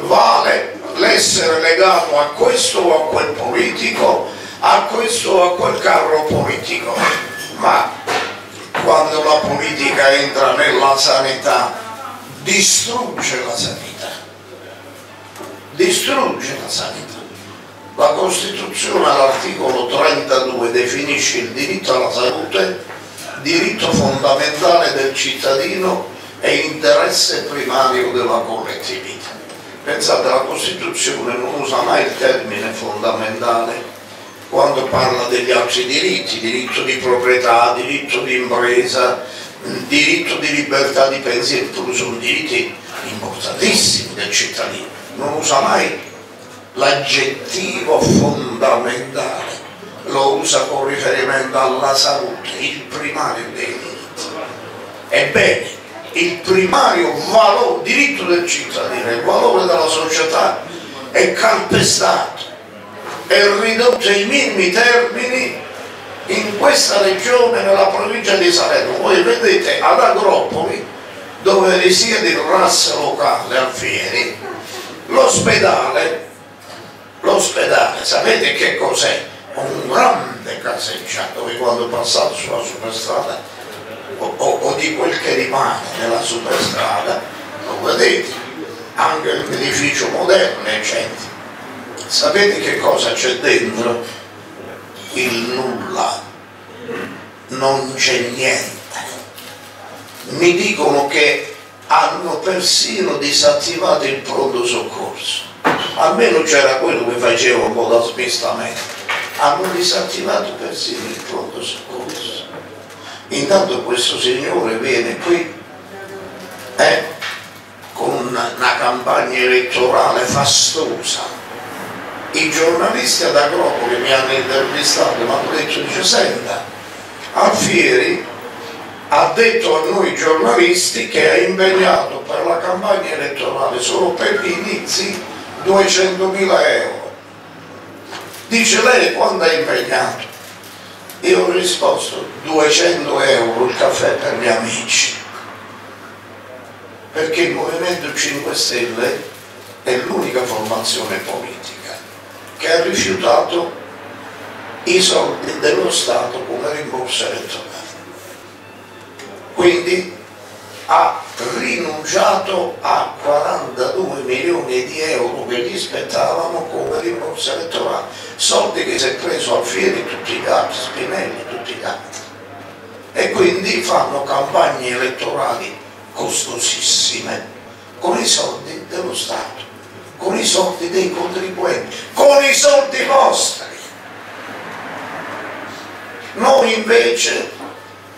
vale l'essere legato a questo o a quel politico, a questo o a quel carro politico. Ma quando la politica entra nella sanità, distrugge la sanità. Distrugge la sanità. La Costituzione all'articolo 32 definisce il diritto alla salute diritto fondamentale del cittadino e interesse primario della collettività. Pensate, la Costituzione non usa mai il termine fondamentale quando parla degli altri diritti, diritto di proprietà, diritto di impresa, diritto di libertà di pensiero, sono diritti importantissimi del cittadino, non usa mai l'aggettivo fondamentale lo usa con riferimento alla salute, il primario dei diritti. Ebbene, il primario valore, diritto del cittadino, il valore della società è calpestato, è ridotto ai minimi termini in questa regione, nella provincia di Salerno. Voi vedete ad Agropoli, dove risiede il RAS locale Alfieri, l'ospedale l'ospedale, sapete che cos'è? Un grande caseggiato dove quando passate sulla superstrada o, o, o, di quel che rimane nella superstrada, lo vedete, anche un edificio moderno, eccetera. Sapete che cosa c'è dentro? Il nulla, non c'è niente. Mi dicono che hanno persino disattivato il pronto soccorso almeno c'era quello che faceva un po' da smistamento hanno disattivato persino il pronto soccorso. Intanto questo signore viene qui eh, con una campagna elettorale fastosa. I giornalisti ad Agropoli mi hanno intervistato, mi hanno detto, dice, senta, Alfieri ha detto a noi giornalisti che ha impegnato per la campagna elettorale solo per gli inizi 200.000 euro. Dice lei quando ha impegnato? Io ho risposto 200 euro il caffè per gli amici. Perché il Movimento 5 Stelle è l'unica formazione politica che ha rifiutato i soldi dello Stato come rimborso elettorale. Quindi ha rinunciato a 42 milioni di euro che gli spettavano come rimborso elettorale, soldi che si è preso Alfieri tutti gli altri, Spinelli tutti gli altri. E quindi fanno campagne elettorali costosissime con i soldi dello Stato, con i soldi dei contribuenti, con i soldi vostri. Noi invece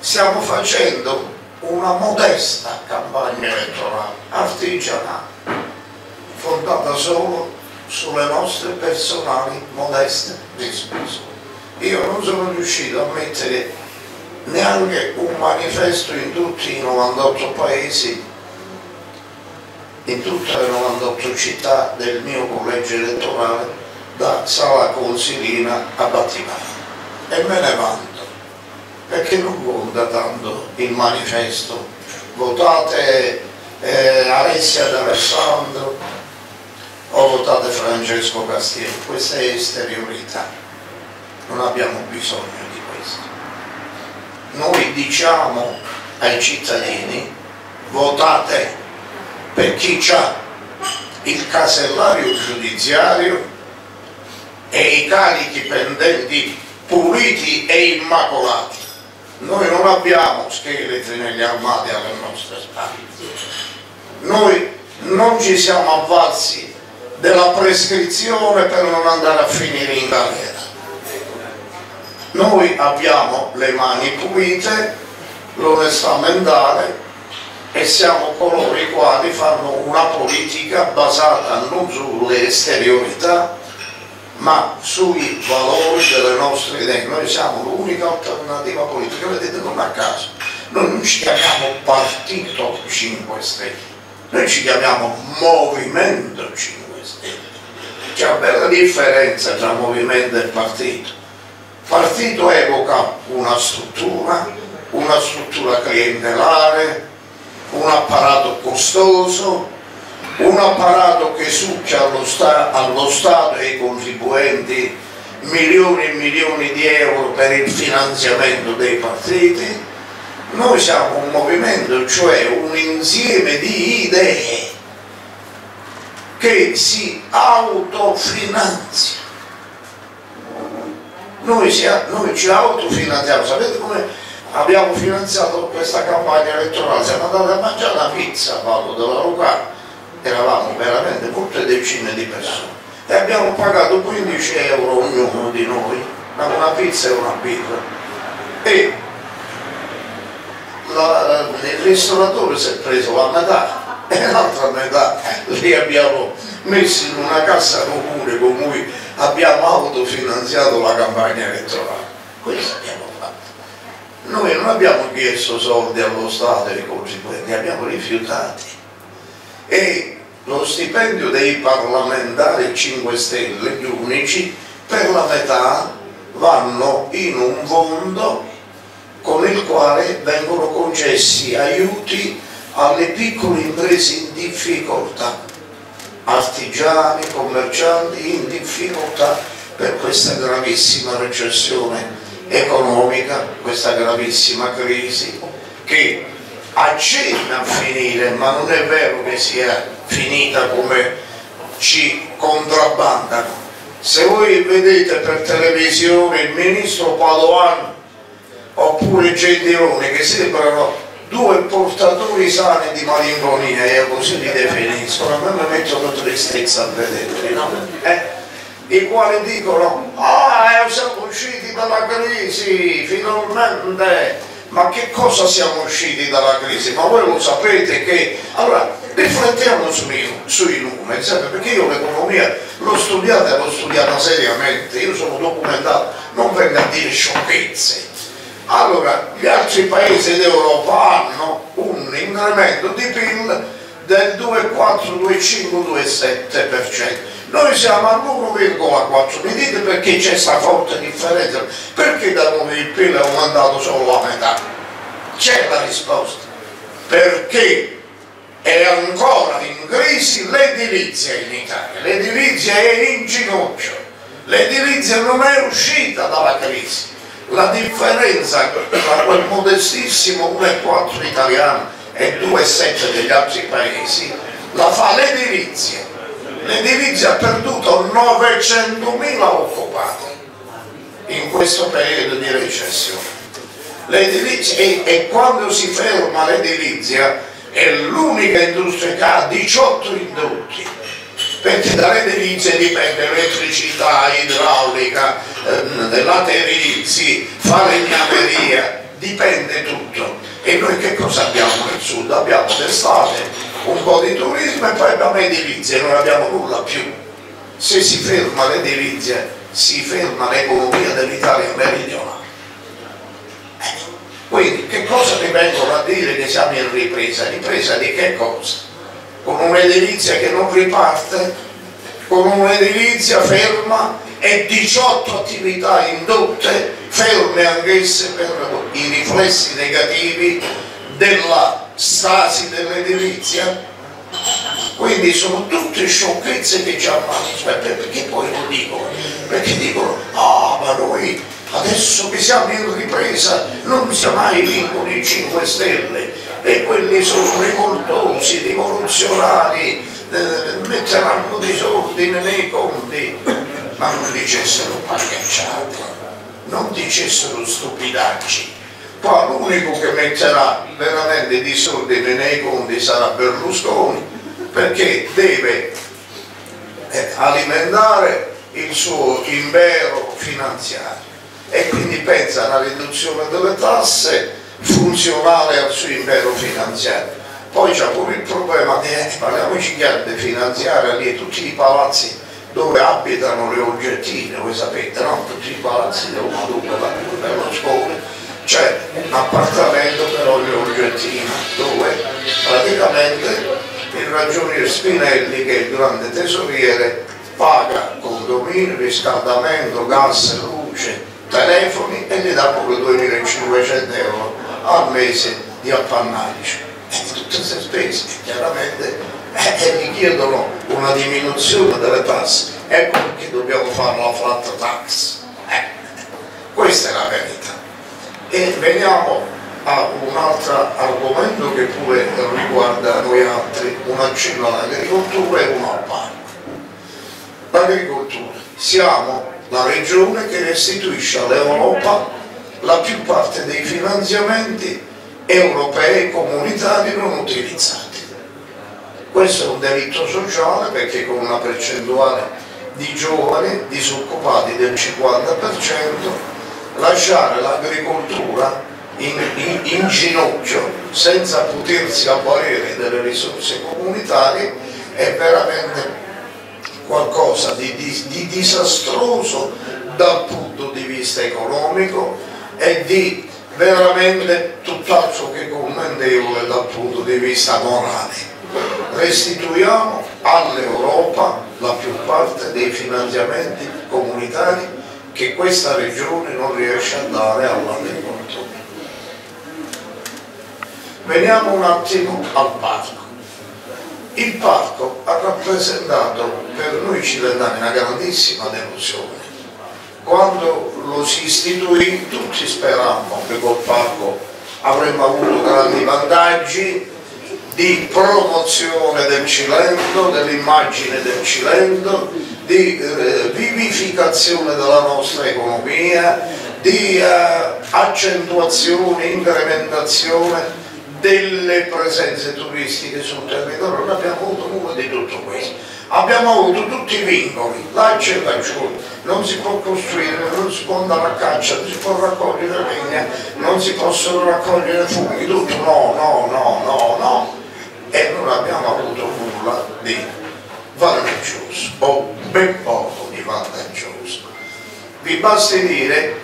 stiamo facendo una modesta campagna elettorale artigianale fondata solo sulle nostre personali modeste disposizioni. Io non sono riuscito a mettere neanche un manifesto in tutti i 98 paesi, in tutte le 98 città del mio collegio elettorale, da Sala Consilina a Battimano. E me ne vanto perché non conta tanto il manifesto. Votate eh, Alessia D'Alessandro o votate Francesco Castiello questa è esteriorità. Non abbiamo bisogno di questo. Noi diciamo ai cittadini votate per chi ha il casellario giudiziario e i carichi pendenti puliti e immacolati noi non abbiamo scheletri negli armadi alle nostre spalle. Noi non ci siamo avvalsi della prescrizione per non andare a finire in galera. Noi abbiamo le mani pulite, l'onestà mentale e siamo coloro i quali fanno una politica basata non sulle esteriorità ma sui valori delle nostre idee. Noi siamo l'unica alternativa politica, vedete non a caso. Noi non ci chiamiamo Partito 5 Stelle, noi ci chiamiamo Movimento 5 Stelle. C'è una bella differenza tra movimento e partito. Partito evoca una struttura, una struttura clientelare, un apparato costoso, un apparato che succia allo, sta allo Stato e ai contribuenti milioni e milioni di euro per il finanziamento dei partiti, noi siamo un movimento, cioè un insieme di idee che si autofinanzia. Noi, noi ci autofinanziamo, sapete come abbiamo finanziato questa campagna elettorale? Siamo andati a mangiare la pizza, Paolo, della locale eravamo veramente molte decine di persone e abbiamo pagato 15 euro ognuno di noi, una pizza e una birra. E la, il ristoratore si è preso la metà e l'altra metà li abbiamo messi in una cassa comune con cui abbiamo autofinanziato la campagna elettorale. Questo abbiamo fatto. Noi non abbiamo chiesto soldi allo Stato e ai contribuenti, li abbiamo rifiutati e lo stipendio dei parlamentari 5 Stelle, gli unici, per la metà vanno in un fondo con il quale vengono concessi aiuti alle piccole imprese in difficoltà, artigiani, commercianti in difficoltà per questa gravissima recessione economica, questa gravissima crisi che accenna a finire, ma non è vero che sia finita come ci contrabbandano. Se voi vedete per televisione il ministro Padoan oppure Gentiloni che sembrano due portatori sani di malinconia, io così li definisco, a me mi mettono tristezza a vederli, no? Eh? I quali dicono, ah siamo usciti dalla crisi, finalmente. Ma che cosa siamo usciti dalla crisi? Ma voi lo sapete che... Allora, riflettiamo sui, sui numeri, sempre, perché io l'economia l'ho studiata e l'ho studiata seriamente, io sono documentato, non venga a dire sciocchezze. Allora, gli altri paesi d'Europa hanno un incremento di PIL del 2,4, 2,5, 2,7%. Noi siamo all'1,4, mi dite perché c'è questa forte differenza? Perché da noi il PIL è aumentato solo la metà? C'è la risposta. Perché è ancora in crisi l'edilizia in Italia, l'edilizia è in ginocchio, l'edilizia non è uscita dalla crisi. La differenza tra quel modestissimo 1,4 italiano e 2,7 degli altri paesi la fa l'edilizia. L'edilizia ha perduto 900.000 occupati in questo periodo di recessione. E, e quando si ferma l'edilizia è l'unica industria che ha 18 indotti perché dall'edilizia dipende l'elettricità, idraulica, eh, laterizi, falegnameria, dipende tutto. E noi che cosa abbiamo nel sud? Abbiamo d'estate un po' di turismo e poi abbiamo edilizia, non abbiamo nulla più. Se si ferma l'edilizia, si ferma l'economia dell'Italia meridionale. Quindi che cosa mi vengono a dire che siamo in ripresa? Ripresa di che cosa? Con un'edilizia che non riparte, con un'edilizia ferma e 18 attività indotte ferme anch'esse per i riflessi negativi della stasi dell'edilizia. Quindi sono tutte sciocchezze che ci ammazzano, perché poi lo dicono? Perché dicono, ah ma noi adesso che siamo in ripresa non siamo mai vincono i 5 Stelle e quelli sono rivoltosi, rivoluzionari, eh, metteranno disordine nei conti, ma non dicessero pagliacciate, non dicessero stupidacci. Qua l'unico che metterà veramente disordine nei conti sarà Berlusconi, perché deve eh, alimentare il suo impero finanziario e quindi pensa alla riduzione delle tasse funzionale al suo impero finanziario. Poi c'è pure il problema di, eh, parliamoci chiaro, di finanziare lì tutti i palazzi dove abitano le oggettine, voi sapete, no? Tutti i palazzi del Maduca, oggettino dove praticamente il ragionier Spinelli, che è il grande tesoriere, paga condominio, riscaldamento, gas, luce, telefoni e gli dà pure 2.500 euro al mese di appannaggio. E tutte queste spese chiaramente eh, gli chiedono una diminuzione delle tasse. Ecco perché dobbiamo fare la flat tax. Eh, questa è la verità. E veniamo a un altro argomento che pure riguarda noi altri, un accenno all'agricoltura e uno al parco. L'agricoltura. Siamo la regione che restituisce all'Europa la più parte dei finanziamenti europei comunitari non utilizzati. Questo è un delitto sociale perché con una percentuale di giovani disoccupati del 50% lasciare l'agricoltura in, in, in, ginocchio senza potersi avvalere delle risorse comunitarie è veramente qualcosa di, di, di disastroso dal punto di vista economico e di veramente tutt'altro che commendevole dal punto di vista morale. Restituiamo all'Europa la più parte dei finanziamenti comunitari che questa regione non riesce a dare all'agricoltura. Veniamo un attimo al parco. Il parco ha rappresentato per noi cilentani una grandissima delusione. Quando lo si istituì tutti speravamo che col parco avremmo avuto grandi vantaggi di promozione del Cilento, dell'immagine del Cilento, di eh, vivificazione della nostra economia, di eh, accentuazione, incrementazione delle presenze turistiche sul territorio, non abbiamo avuto nulla di tutto questo. abbiamo avuto tutti i vincoli, là c'è la giù, non si può costruire, non si può andare a caccia, non si può raccogliere legna, non si possono raccogliere funghi, tutto no, no, no, no, no. E non abbiamo avuto nulla di vantaggioso, o ben poco di vantaggioso. Vi basti dire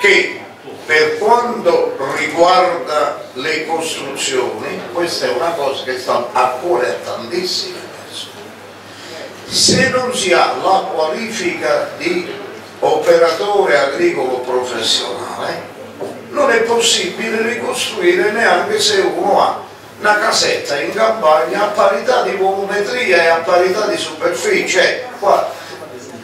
che per quanto riguarda le costruzioni, questa è una cosa che sta a cuore a tantissime persone. Se non si ha la qualifica di operatore agricolo professionale, non è possibile ricostruire neanche se uno ha una casetta in campagna a parità di volumetria e a parità di superficie. Qua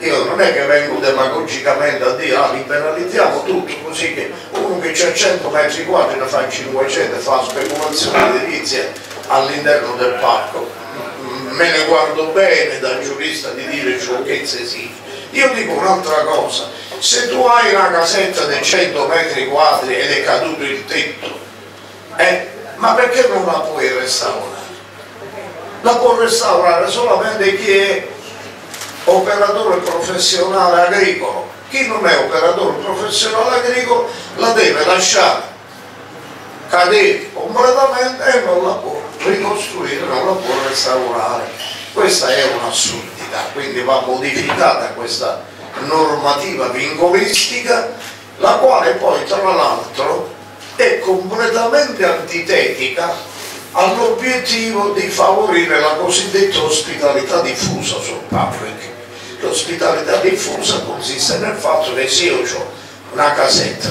io non è che vengo demagogicamente a dire ah, liberalizziamo tutto così che uno che ha 100 metri quadri ne fa 500 e fa speculazione edilizia all'interno del parco me ne guardo bene da giurista di dire sciocchezze sì io dico un'altra cosa se tu hai una casetta di 100 metri quadri ed è caduto il tetto eh, ma perché non la puoi restaurare? la può restaurare solamente chi è operatore professionale agricolo. Chi non è operatore professionale agricolo la deve lasciare cadere completamente e non la può ricostruire, non la può restaurare. Questa è un'assurdità, quindi va modificata questa normativa vincolistica, la quale poi tra l'altro è completamente antitetica all'obiettivo di favorire la cosiddetta ospitalità diffusa sul public. L'ospitalità diffusa consiste nel fatto che se io ho una casetta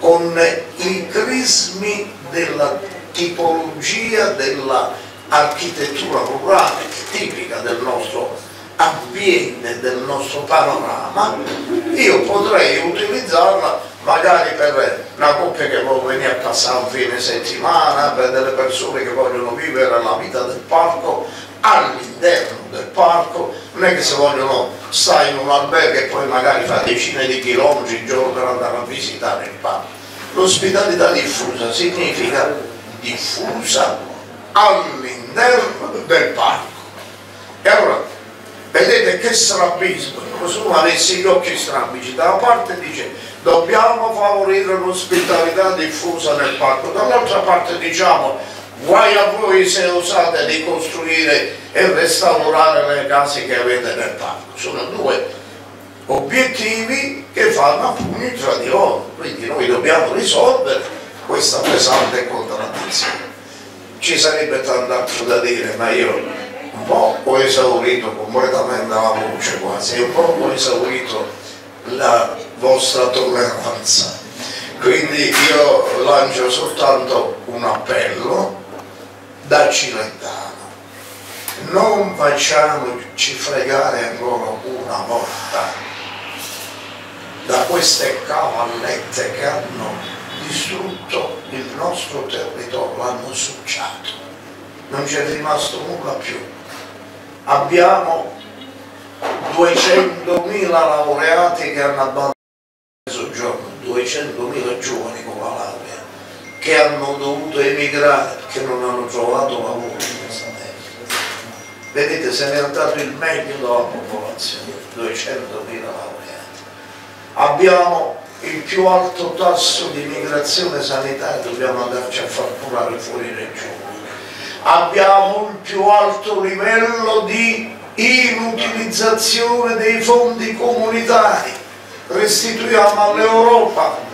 con i crismi della tipologia dell'architettura rurale tipica del nostro ambiente, del nostro panorama, io potrei utilizzarla magari per una coppia che vuole venire a passare un fine settimana, per delle persone che vogliono vivere la vita del parco non è che se vogliono stare in un albergo e poi magari fa decine di chilometri il giorno per andare a visitare il parco. L'ospitalità diffusa significa diffusa all'interno del parco. E allora, vedete che strabismo, se uno avesse gli occhi strabici, da una parte dice dobbiamo favorire l'ospitalità diffusa nel parco, dall'altra parte diciamo guai a voi se osate di costruire e restaurare le case che avete nel parco. Sono due obiettivi che fanno a pugni tra di loro, quindi noi dobbiamo risolvere questa pesante contraddizione. Ci sarebbe tant'altro da dire, ma io un po' ho esaurito completamente la voce quasi, un po' ho esaurito la vostra tolleranza. Quindi io lancio soltanto un appello da cilentano. Non facciamoci fregare ancora una volta da queste cavallette che hanno distrutto il nostro territorio, l'hanno succiato. Non c'è rimasto nulla più. Abbiamo 200.000 laureati che hanno abbandonato il soggiorno, 200.000 giovani con la laurea che hanno dovuto emigrare perché non hanno trovato lavoro in questa terra. Vedete, se ne è andato il meglio della popolazione, 200.000 laureati. Abbiamo il più alto tasso di migrazione sanitaria, dobbiamo andarci a far curare fuori regione. Abbiamo il più alto livello di inutilizzazione dei fondi comunitari, restituiamo all'Europa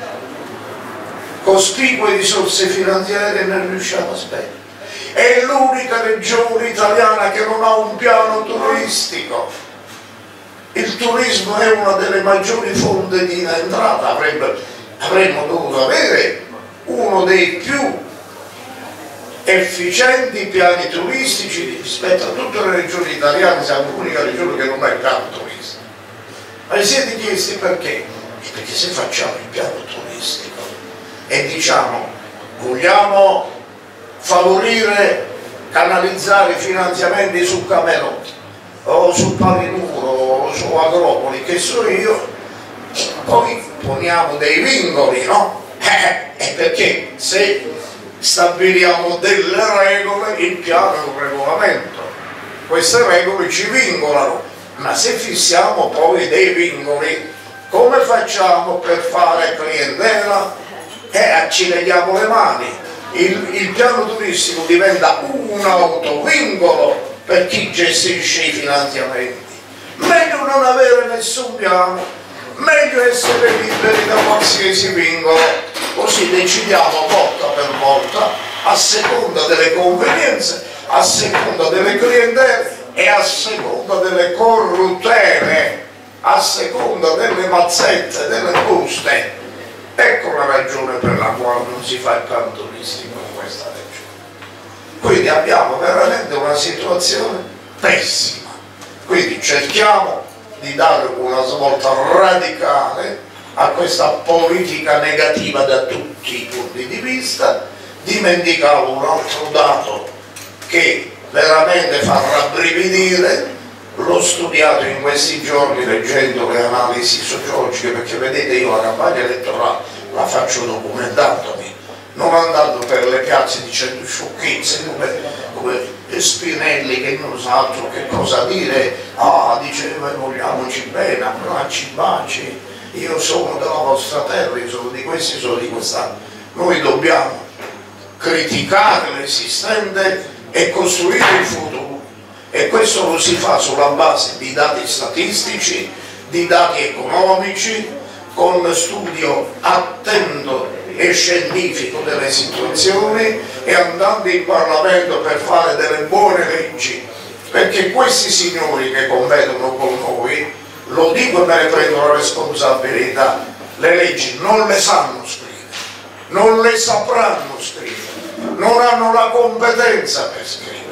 cospicue risorse finanziarie ne riusciamo a spendere. È l'unica regione italiana che non ha un piano turistico. Il turismo è una delle maggiori fonti di entrata, Avrebbe, avremmo dovuto avere uno dei più efficienti piani turistici rispetto a tutte le regioni italiane, siamo l'unica regione che non ha il piano turistico. Ma vi siete chiesti perché? Perché se facciamo il piano turistico e diciamo vogliamo favorire, canalizzare i finanziamenti su Camerotti o su Palinuro o su Agropoli, che so io, poi poniamo dei vincoli, no? Eh, perché se stabiliamo delle regole, il piano è un regolamento. queste regole ci vincolano, ma se fissiamo poi dei vincoli, come facciamo per fare clientela? Eh, ci leghiamo le mani. Il, il piano turistico diventa un autovincolo per chi gestisce i finanziamenti. Meglio non avere nessun piano, meglio essere liberi da qualsiasi vincolo, così decidiamo volta per volta, a seconda delle convenienze, a seconda delle clientele e a seconda delle corruttele, a seconda delle mazzette, delle buste. Ecco la ragione per la quale non si fa il piano turistico in questa regione. Quindi abbiamo veramente una situazione pessima. Quindi cerchiamo di dare una svolta radicale a questa politica negativa da tutti i punti di vista. Dimenticavo un altro dato che veramente fa rabbrividire, l'ho studiato in questi giorni leggendo le analisi sociologiche perché vedete io la campagna elettorale la faccio documentandomi non andando per le piazze dicendo sciocchezze come, come Spinelli che non sa altro che cosa dire. Ah diceva vogliamoci bene abbracci, baci. Io sono della vostra terra io sono di questi, sono di quest'altro noi dobbiamo criticare l'esistente e costruire il futuro e questo lo si fa sulla base di dati statistici, di dati economici, con studio attento e scientifico delle situazioni e andando in Parlamento per fare delle buone leggi, perché questi signori che competono con noi, lo dico e me ne prendo la responsabilità, le leggi non le sanno scrivere, non le sapranno scrivere, non hanno la competenza per scrivere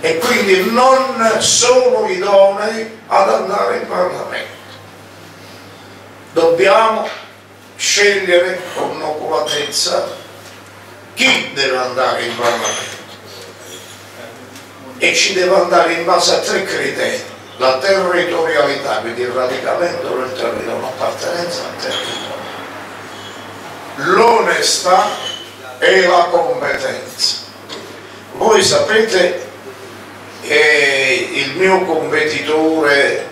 e quindi non sono idonei ad andare in Parlamento. Dobbiamo scegliere con oculatezza chi deve andare in Parlamento. E ci deve andare in base a tre criteri. La territorialità, quindi il radicamento del territorio, l'appartenenza al territorio. L'onestà e la competenza. Voi sapete che il mio competitore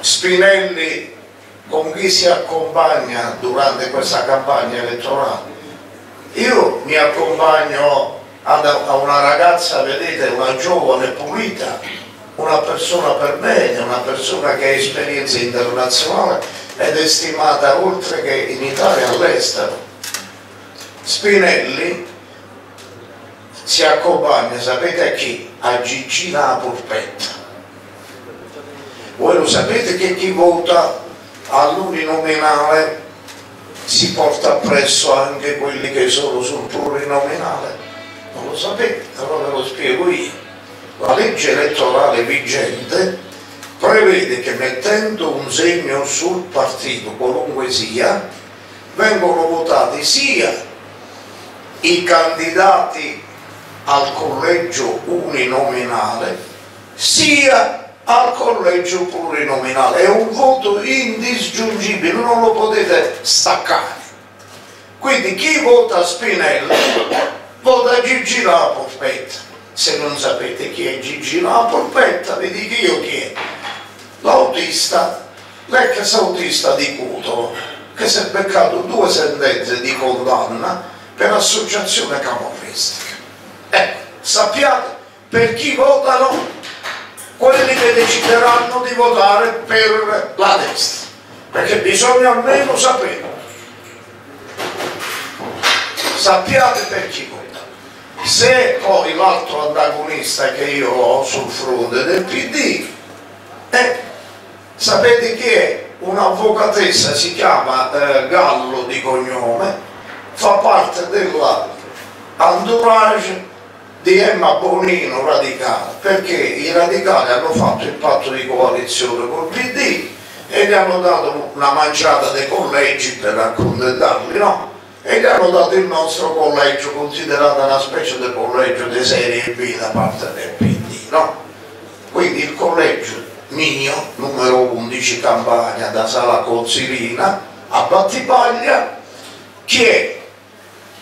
Spinelli con chi si accompagna durante questa campagna elettorale? Io mi accompagno a una ragazza, vedete, una giovane pulita una persona per bene, una persona che ha esperienza internazionale ed è stimata oltre che in Italia all'estero. Spinelli si accompagna, sapete a chi? A Gigina Polpetta. Voi lo sapete che chi vota all'uninominale si porta appresso anche quelli che sono sul plurinominale? Non lo sapete, allora ve lo spiego io. La legge elettorale vigente prevede che mettendo un segno sul partito, qualunque sia, vengono votati sia i candidati al collegio uninominale sia al collegio plurinominale. È un voto indisgiungibile, non lo potete staccare. Quindi chi vota Spinelli vota Gigi La Polpetta. Se non sapete chi è Gigi La Polpetta, vi dico io chi è. L'autista, l'ex autista di Cutolo, che si è beccato due sentenze di condanna per associazione camorristica. Sappiate per chi votano quelli che decideranno di votare per la destra, perché bisogna almeno sapere. Sappiate per chi votano. Se poi l'altro antagonista che io ho sul fronte del PD, eh, sapete chi è? Un'avvocatessa, si chiama eh, Gallo di cognome, fa parte della entourage di Emma Bonino radicale perché i radicali hanno fatto il patto di coalizione col PD e gli hanno dato una manciata dei collegi per accontentarli no? e gli hanno dato il nostro collegio considerato una specie di collegio di serie B da parte del PD no? quindi il collegio mio numero 11 Campania da Sala Consilina a Battipaglia che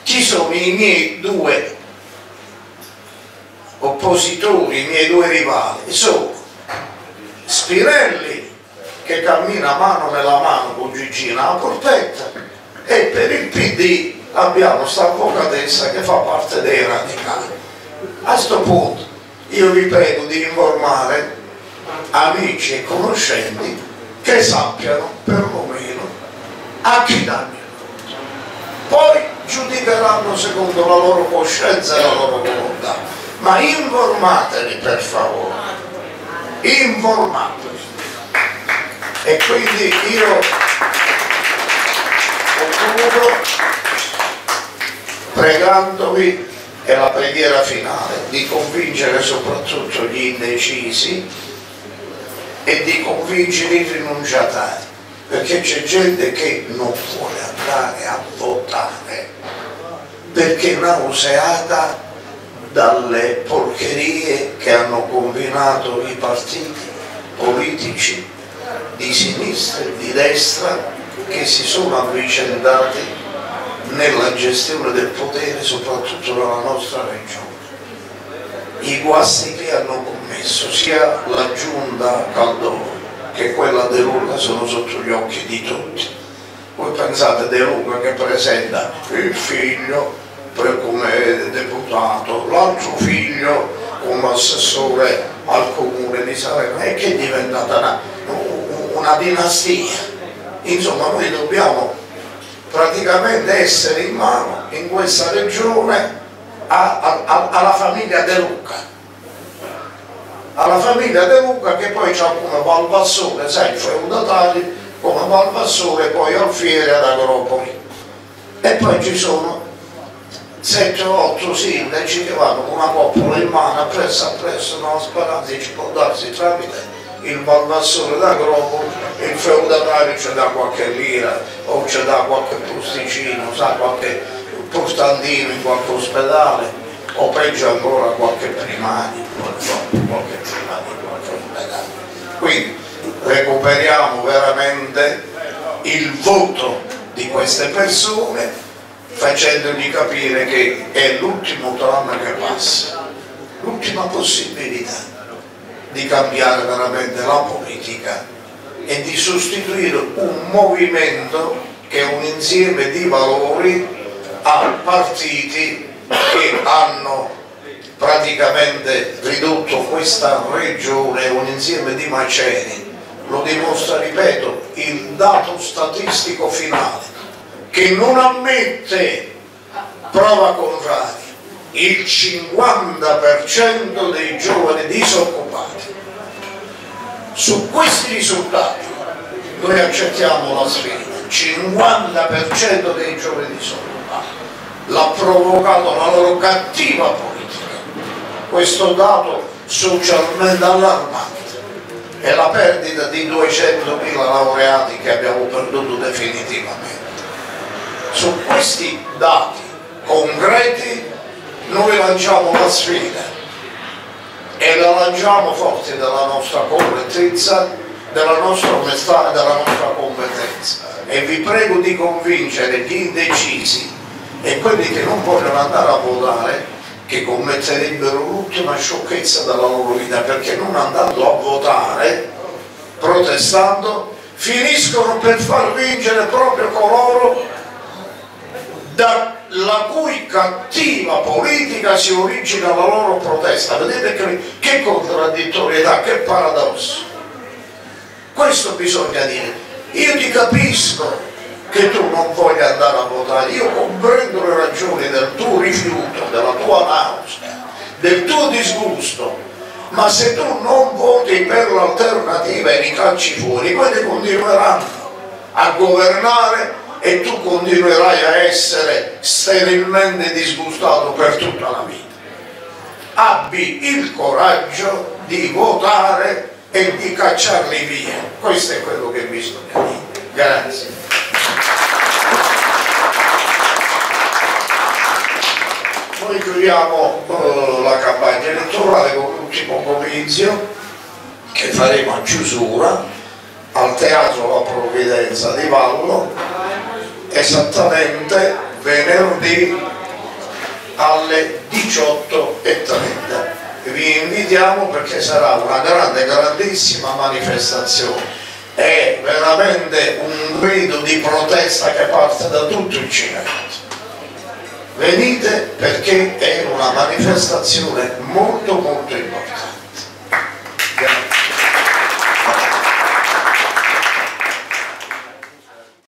chi sono i miei due oppositori, i miei due rivali, sono Spinelli che cammina mano nella mano con Gigina a Portetta e per il PD abbiamo sta avvocatessa che fa parte dei radicali. A questo punto io vi prego di informare amici e conoscenti che sappiano perlomeno a chi danno. Poi giudicheranno secondo la loro coscienza e la loro volontà, ma informateli per favore, informateli. E quindi io concludo pregandovi è la preghiera finale di convincere soprattutto gli indecisi e di convincere i rinunciatari perché c'è gente che non vuole andare a votare perché nauseata dalle porcherie che hanno combinato i partiti politici di sinistra e di destra che si sono avvicendati nella gestione del potere soprattutto nella nostra regione. I guasti che hanno commesso sia la giunta Caldoro che quella De Luca sono sotto gli occhi di tutti. Voi pensate De Luca che presenta il figlio come deputato, l'altro figlio come assessore al comune di Salerno e che è diventata una, una dinastia. Insomma noi dobbiamo praticamente essere in mano in questa regione a, a, a, alla famiglia De Luca alla famiglia De Luca che poi c'ha come Valvassore, sai, feudatario come Valvassore poi Alfiere ad Agropoli. E poi ci sono 7 o 8 sindaci che vanno con una coppola in mano appresso appresso una speranza può darsi tramite il Valvassore d'Agropoli il feudatario ci dà qualche lira o ci dà qualche posticino, sa, qualche postandino in qualche ospedale o peggio ancora qualche primario, qualche primario, qualche ospedale. Quindi recuperiamo veramente il voto di queste persone facendogli capire che è l'ultimo tram che passa, l'ultima possibilità di cambiare veramente la politica e di sostituire un movimento che è un insieme di valori a partiti che hanno praticamente ridotto questa regione un insieme di maceri. Lo dimostra, ripeto, il dato statistico finale che non ammette prova contraria il 50% dei giovani disoccupati. Su questi risultati noi accettiamo la sfida, il 50% dei giovani disoccupati l'ha provocato la loro cattiva politica. Questo dato socialmente allarmante è la perdita di 200.000 laureati che abbiamo perduto definitivamente. Su questi dati concreti noi lanciamo la sfida e la lanciamo forte della nostra correttezza, della nostra onestà e della nostra competenza. E vi prego di convincere gli indecisi e quelli che non vogliono andare a votare che commetterebbero l'ultima sciocchezza della loro vita perché non andando a votare, protestando, finiscono per far vincere proprio coloro da la cui cattiva politica si origina la loro protesta. Vedete che, che contraddittorietà, che paradosso. Questo bisogna dire. Io ti capisco che tu non voglia andare a votare, io comprendo le ragioni del tuo rifiuto, della tua nausea, del tuo disgusto, ma se tu non voti per l'alternativa e li cacci fuori, quelli continueranno a governare e tu continuerai a essere sterilmente disgustato per tutta la vita. Abbi il coraggio di votare e di cacciarli via. Questo è quello che bisogna dire. Grazie. Noi chiudiamo uh, la campagna elettorale con l'ultimo comizio che faremo a chiusura al Teatro La Provvidenza di Vallo esattamente venerdì alle 18.30 vi invitiamo perché sarà una grande, grandissima manifestazione. È veramente un grido di protesta che parte da tutto il cinema. Venite perché è una manifestazione molto molto importante.